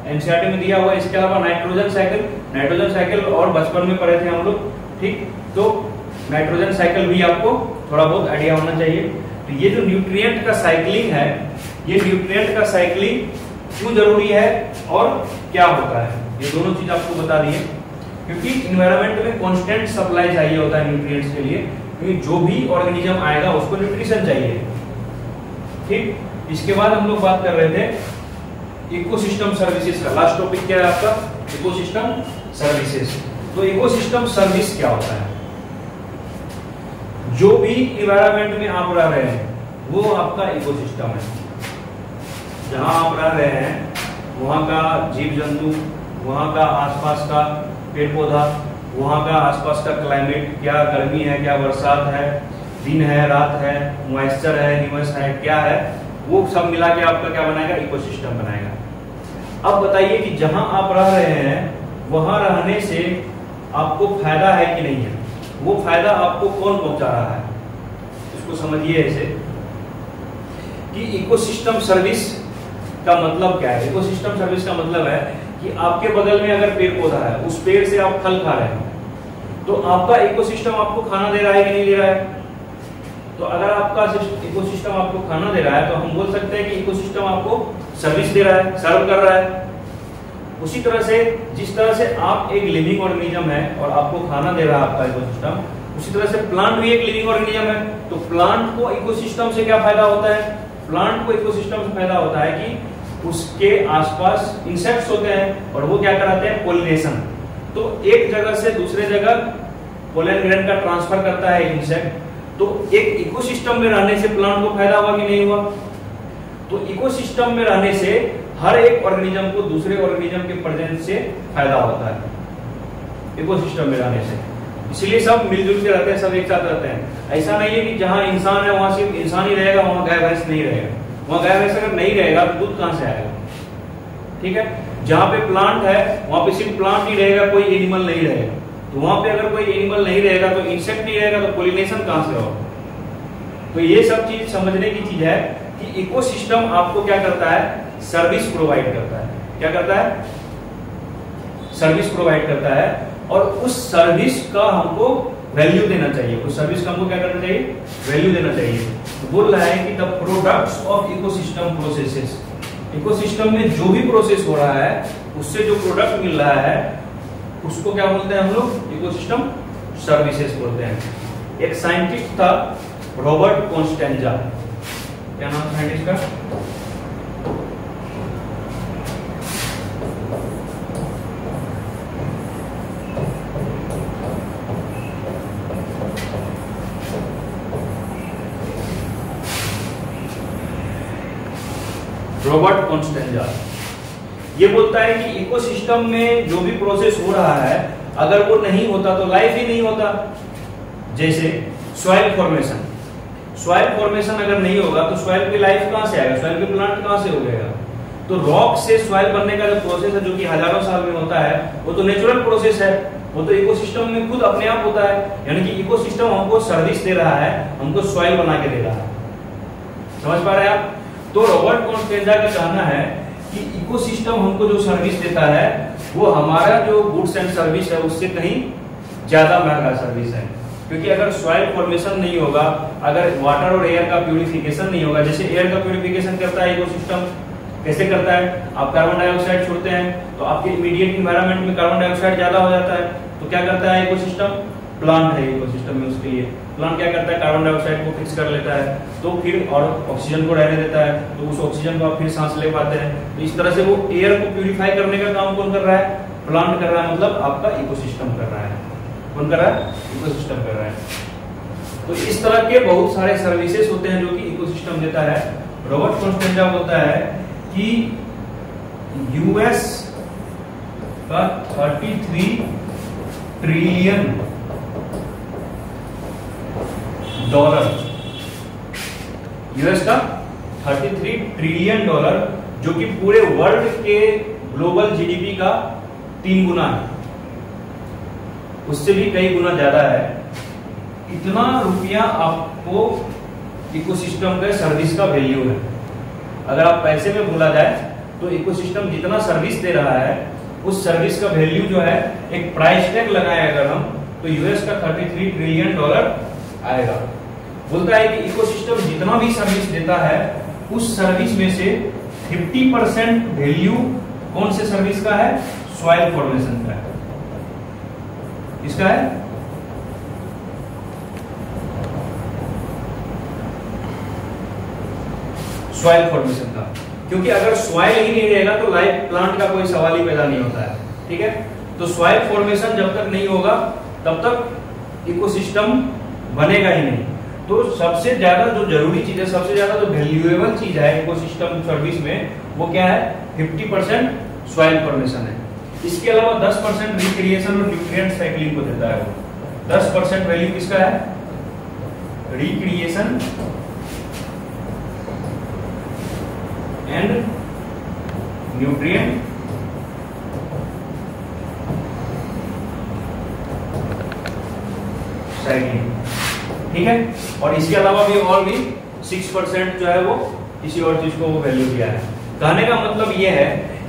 एनसीआरटी में दिया हुआ है। इसके अलावा नाइट्रोजन साइकिल नाइट्रोजन साइकिल और बचपन में पढ़े थे हम लोग, ठीक? तो नाइट्रोजन साइकिल भी आपको थोड़ा बहुत आइडिया होना चाहिए। तो ये जो न्यूट्रिएंट का साइकिलिंग है, ये न्यूट्रिएंट का साइकिलिंग क्यों ज़रूरी है और क्या होता है? ये दोनों चीज़ आपको बता दिए। क्योंकि इन्वायरमेंट में कॉन्स्टेंट सप्लाई चाहिए होता है न्यूट्रिएंट्स के लिए। क्योंकि जो भी ऑर्गेनिज्म आएगा, उसको न्यूट्रिशन चाहिए। ठीक? इसके बाद हम लोग बात कर रहे थे इकोसिस्टम सर्विसेज़ का। लास्ट टॉपिक क्या है आपका? इकोसिस्टम सर्विसेज़ तो इकोसिस्टम सर्विस क्या होता है? जो भी इन्वायरमेंट में आप रह रहे हैं, वो आपका इकोसिस्टम है। जहाँ आप रह रहे हैं, वहाँ का जीव जंतु वहाँ का आसपास का पेड़ पौधा वहाँ का आसपास का क्लाइमेट क्या गर्मी है, क्या बरसात है, दिन है, रात है मॉइस्चर है ह्यूमस है, क्या है, वो सब मिला के आपका क्या बनाएगा? इकोसिस्टम बनाएगा। अब बताइए कि जहाँ आप रह रहे हैं, वहाँ रहने से आपको फ़ायदा है कि नहीं है? वो फ़ायदा आपको कौन पहुँचा रहा है? इसको समझिए ऐसे कि इकोसिस्टम सर्विस का मतलब क्या है? इकोसिस्टम सर्विस का मतलब है कि आपके बगल में अगर पेड़ पौधा है, उस पेड़ से आप फल खा रहे हैं। तो आपका इकोसिस्टम आपको खाना दे रहा है कि नहीं दे रहा है? तो अगर आपका इकोसिस्टम आपको खाना दे रहा है तो हम बोल सकते हैं कि इकोसिस्टम आपको सर्विस दे रहा है सर्व कर रहा है। उसी तरह से, जिस तरह से आप एक लिविंग ऑर्गेनिज्म है और आपको खाना दे रहा है आपका इकोसिस्टम उसी तरह से प्लांट भी एक लिविंग ऑर्गेनिज्म है। तो प्लांट को इकोसिस्टम से क्या फ़ायदा होता है? प्लांट को इकोसिस्टम से फ़ायदा होता है कि उसके आसपास इंसेक्ट्स होते हैं और वो क्या कराते हैं? पोलिनेशन तो एक जगह से दूसरे जगह पोलन ग्रेन का ट्रांसफ़र करता है इंसेक्ट तो एक इकोसिस्टम में रहने से प्लांट को फ़ायदा हुआ कि नहीं हुआ? तो इकोसिस्टम में रहने से हर एक ऑर्गेनिज्म को दूसरे ऑर्गेनिज्म के प्रेजेंस से फ़ायदा होता है। इकोसिस्टम में रहने से। इसलिए सब मिलजुल के रहते हैं, सब एक साथ रहते हैं। ऐसा नहीं है कि जहाँ इंसान है, वहाँ सिर्फ़ इंसान ही रहेगा, वहाँ गाय भैंस नहीं रहेगा। वहाँ गाय भैंस अगर नहीं रहेगा तो दूध कहाँ से आएगा? ठीक है? जहाँ पे प्लांट है, वहाँ पे सिर्फ़ प्लांट ही रहेगा, कोई एनिमल नहीं रहेगा। तो वहाँ पे अगर कोई एनिमल नहीं रहेगा तो इंसेक्ट नहीं रहेगा तो पोलिनेशन कहाँ से होगा? तो ये सब चीज़ समझने की चीज़ है कि इकोसिस्टम आपको क्या करता है? सर्विस प्रोवाइड करता है। क्या करता है? सर्विस प्रोवाइड करता है। और उस सर्विस का हमको वैल्यू देना चाहिए। उस सर्विस का हमको क्या करना चाहिए? वैल्यू देना चाहिए। तो बोल रहा है कि the products of ecosystem processes ecosystem में जो भी प्रोसेस हो रहा है, उससे जो प्रोडक्ट मिल रहा है, उसको क्या बोलते हैं हम लोग? इकोसिस्टम सर्विसेज़ बोलते हैं। एक साइंटिस्ट था रॉबर्ट कॉन्स्टेंजा क्या नाम साइंटिस्ट का? रॉबर्ट कॉन्स्टेंजा ये बोलता है कि इकोसिस्टम में जो भी प्रोसेस हो रहा है, अगर वो नहीं होता तो लाइफ ही नहीं होता। जैसे सॉइल फॉर्मेशन सॉइल फॉर्मेशन अगर नहीं होगा तो सॉइल की लाइफ कहाँ से आएगा? सॉइल की प्लांट कहाँ से हो गएगा तो रॉक से सॉइल बनने का जो प्रोसेस है, जो कि हज़ारों साल में होता है, वो तो नेचुरल प्रोसेस है। वो तो इकोसिस्टम में खुद अपने आप होता है। यानी कि इकोसिस्टम हमको सर्विस दे रहा है, हमको सॉइल बना के दे रहा है। समझ पा रहे हैं आप? तो रॉबर्ट कॉन्स्टेंजा का कहना है कि इकोसिस्टम हमको जो सर्विस देता है, वो हमारा जो गुड्स एंड सर्विस है, उससे कहीं ज़्यादा महँगा सर्विस है। क्योंकि अगर सॉइल फॉर्मेशन नहीं होगा, अगर वाटर और एयर का प्यूरिफिकेशन नहीं होगा, जैसे एयर का प्यूरिफिकेशन करता है इकोसिस्टम कैसे करता है? आप कार्बन डाइऑक्साइड छोड़ते हैं तो आपके इमीडिएट इन्वायरमेंट में कार्बन डाइऑक्साइड ज़्यादा हो जाता है। तो क्या करता है इकोसिस्टम प्लांट है इकोसिस्टम में उसके लिए। प्लांट क्या करता है? कार्बन डाइऑक्साइड को फिक्स कर लेता है। तो फिर और ऑक्सीजन को रहने देता है। तो उस ऑक्सीजन को आप फिर सांस ले पाते हैं। तो इस तरह से वो एयर को प्यूरिफाई करने का काम कौन कर रहा है? प्लांट कर रहा है। मतलब आपका इकोसिस्टम कर रहा है। कौन कर रहा है? इकोसिस्टम कर रहा है। तो इस तरह के बहुत सारे सर्विसेज़ होते हैं जो कि इकोसिस्टम देता है। रॉबर्ट कॉन्स्टेंजा बोलता है कि यूएस का 33 ट्रिलियन डॉलर यूएस का 33 ट्रिलियन डॉलर जो कि पूरे वर्ल्ड के ग्लोबल जीडीपी का तीन गुना है। उससे भी कई गुना ज़्यादा है। इतना रुपया आपको इकोसिस्टम के सर्विस का वैल्यू है। अगर आप पैसे में बोला जाए तो इकोसिस्टम जितना सर्विस दे रहा है, उस सर्विस का वैल्यू जो है, एक प्राइस टैग लगाए अगर हम तो यूएस का 33 ट्रिलियन डॉलर आएगा। बोलता है कि इकोसिस्टम जितना भी सर्विस देता है, उस सर्विस में से 50 परसेंट वैल्यू कौन से सर्विस का है? सॉइल फॉर्मेशन का है। किसका है? सॉइल फॉर्मेशन का। क्योंकि अगर सॉइल ही नहीं रहेगा तो लाइफ प्लांट का कोई सवाल ही पैदा नहीं होता है। ठीक है? तो सॉइल फॉर्मेशन जब तक नहीं होगा, तब तक इकोसिस्टम बनेगा ही नहीं। तो सबसे ज़्यादा जो ज़रूरी चीज़ है, सबसे ज़्यादा जो वैल्यूएबल चीज़ है इकोसिस्टम सर्विस में, वो क्या है? 50 परसेंट सॉइल फॉर्मेशन है। इसके अलावा 10 परसेंट रिक्रिएशन और न्यूट्रिएंट साइक्लिंग को देता है 10 परसेंट वैल्यू किसका है? रिक्रिएशन एंड न्यूट्रिएंट साइक्लिंग ठीक है? और इसके अलावा भी और भी सिक्स परसेंट जो है वो किसी और चीज़ को वैल्यू दिया है। कहने का मतलब ये है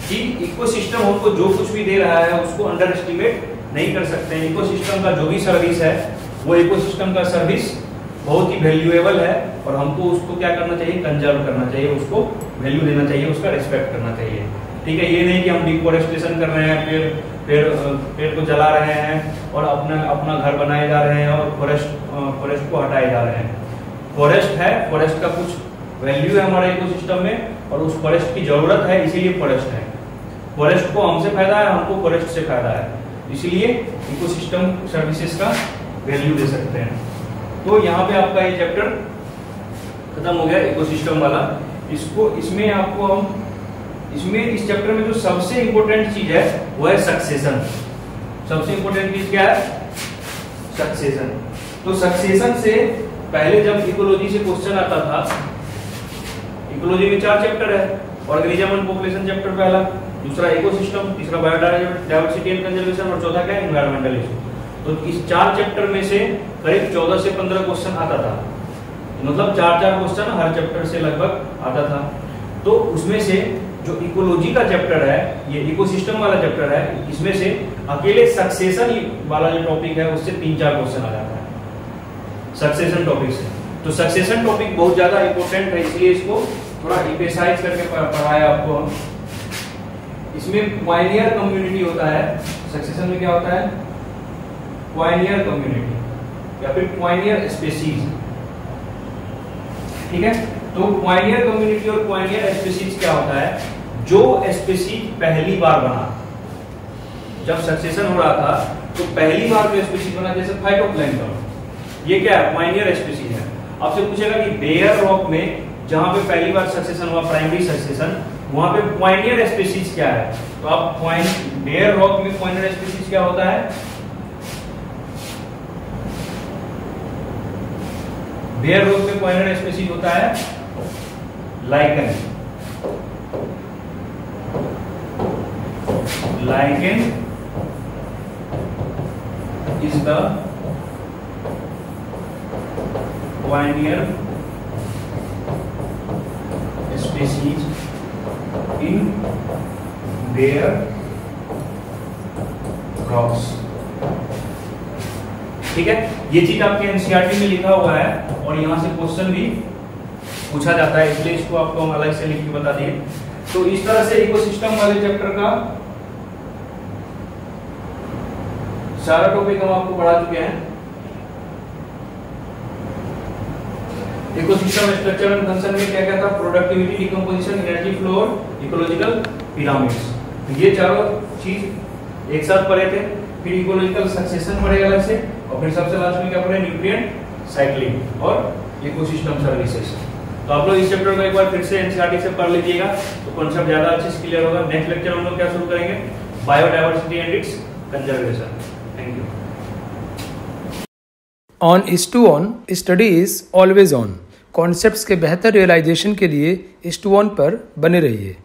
कि इकोसिस्टम हमको जो कुछ भी दे रहा है, उसको अंडर एस्टिमेट नहीं कर सकते इकोसिस्टम का जो भी सर्विस है, वो इकोसिस्टम का सर्विस बहुत ही वैल्यूएबल है और हमको उसको क्या करना चाहिए? कंजर्व करना चाहिए। उसको वैल्यू देना चाहिए, उसका रिस्पेक्ट करना चाहिए। ठीक है? ये नहीं कि हम डिफोरेस्टेशन कर रहे हैं पेड़ पेड़ पेड़ को जला रहे हैं और अपना अपना घर बनाए जा रहे हैं और फॉरेस्ट फॉरेस्ट को हटाए जा रहे हैं। फॉरेस्ट है फॉरेस्ट का कुछ वैल्यू है हमारे इकोसिस्टम में और उस फॉरेस्ट की ज़रूरत है, इसीलिए फॉरेस्ट है। फॉरेस्ट को हमसे फ़ायदा है, हमको फॉरेस्ट से फ़ायदा है। इसलिए इकोसिस्टम सर्विसेज़ का वैल्यू दे सकते हैं। तो यहाँ पे आपका ये चैप्टर खत्म हो गया इकोसिस्टम वाला। इसको, इसमें आपको हम इसमें इस चैप्टर में जो सबसे इंपॉर्टेंट चीज़ है, वो है सक्सेशन सबसे इंपॉर्टेंट चीज़ क्या है? सक्सेशन तो सक्सेशन से पहले जब इकोलॉजी से क्वेश्चन आता था इकोलॉजी में चार चैप्टर है ऑर्गेनिज्म एंड पॉपुलेशन चैप्टर पहला, दूसरा इकोसिस्टम तीसरा बायोडाइवर्सिटी एंड कंजर्वेशन और चौथा क्या है? एनवायरमेंटल इशू तो इस चार चैप्टर में से करीब 14 से 15 क्वेश्चन आता था. मतलब चार चार क्वेश्चन हर चैप्टर से लगभग आता था. तो उसमें से जो इकोलॉजी का चैप्टर है, ये इकोसिस्टम वाला चैप्टर है, इसमें से अकेले सक्सेशन वाला जो टॉपिक है, उससे तीन चार क्वेश्चन आ जाता है। सक्सेशन टॉपिक से। तो सक्सेशन टॉपिक बहुत ज़्यादा इंपॉर्टेंट है, इसलिए इसको थोड़ा इम्पेसाइज करके पढ़ाया आपको हम। इसमें पाइनियर कम्युनिटी होता है। सक्सेशन में क्या होता है? पाइनियर कम्युनिटी या फिर पाइनियर स्पेसीज ठीक है? तो पाइनियर कम्युनिटी और पाइनियर स्पेसीज क्या होता है? जो स्पेसीज पहली बार बना, जब सक्सेशन हो रहा था तो पहली बार जो स्पेसीज बना, जैसे फाइटोप्लैंक्टन ये क्या है? पाइनियर स्पेसीज है। आपसे पूछेगा कि बेयर रॉक में, जहाँ पे पहली बार सक्सेशन हुआ प्राइमरी सक्सेशन वहाँ पे पॉइंटियर स्पीसीज क्या है? तो आप पॉइंट बेयर रॉक में पॉइंटियर स्पीसीज क्या होता है? बेयर रॉक में पॉइंटियर स्पीसीज होता है lichen lichen is the pioneer species in their crops ठीक है? ये चीज़ आपके एनसीईआरटी में लिखा हुआ है और यहाँ से क्वेश्चन भी पूछा जाता है, इसलिए इसको आपको हम अलग से लिख के बता दिए। तो इस तरह से इकोसिस्टम वाले चैप्टर का सारा टॉपिक हम आपको पढ़ा चुके हैं। इकोसिस्टम स्ट्रक्चर एंड फ़ंक्शन में क्या क्या था productivity decomposition energy flow ecological pyramids ये चारों चीज़ एक साथ पढ़े थे। फिर इकोलॉजिकल सक्सेशन पढ़े अलग से। और फिर सबसे लास्ट में क्या पढ़े? न्यूट्रिएंट साइक्लिंग और इकोसिस्टम सर्विसेज़ तो आप लोग इस चैप्टर को एक बार फिर से एनसीईआरटी से पढ़ लीजिएगा। तो कॉन्सेप्ट ज़्यादा अच्छे से क्लियर होगा। नेक्स्ट लेक्चर हम लोग क्या शुरू करेंगे? Biodiversity and its conservation thank you on is to on study is always on concepts के बेहतर रियलाइजेशन के लिए इस टू ऑन पर बने रहिए।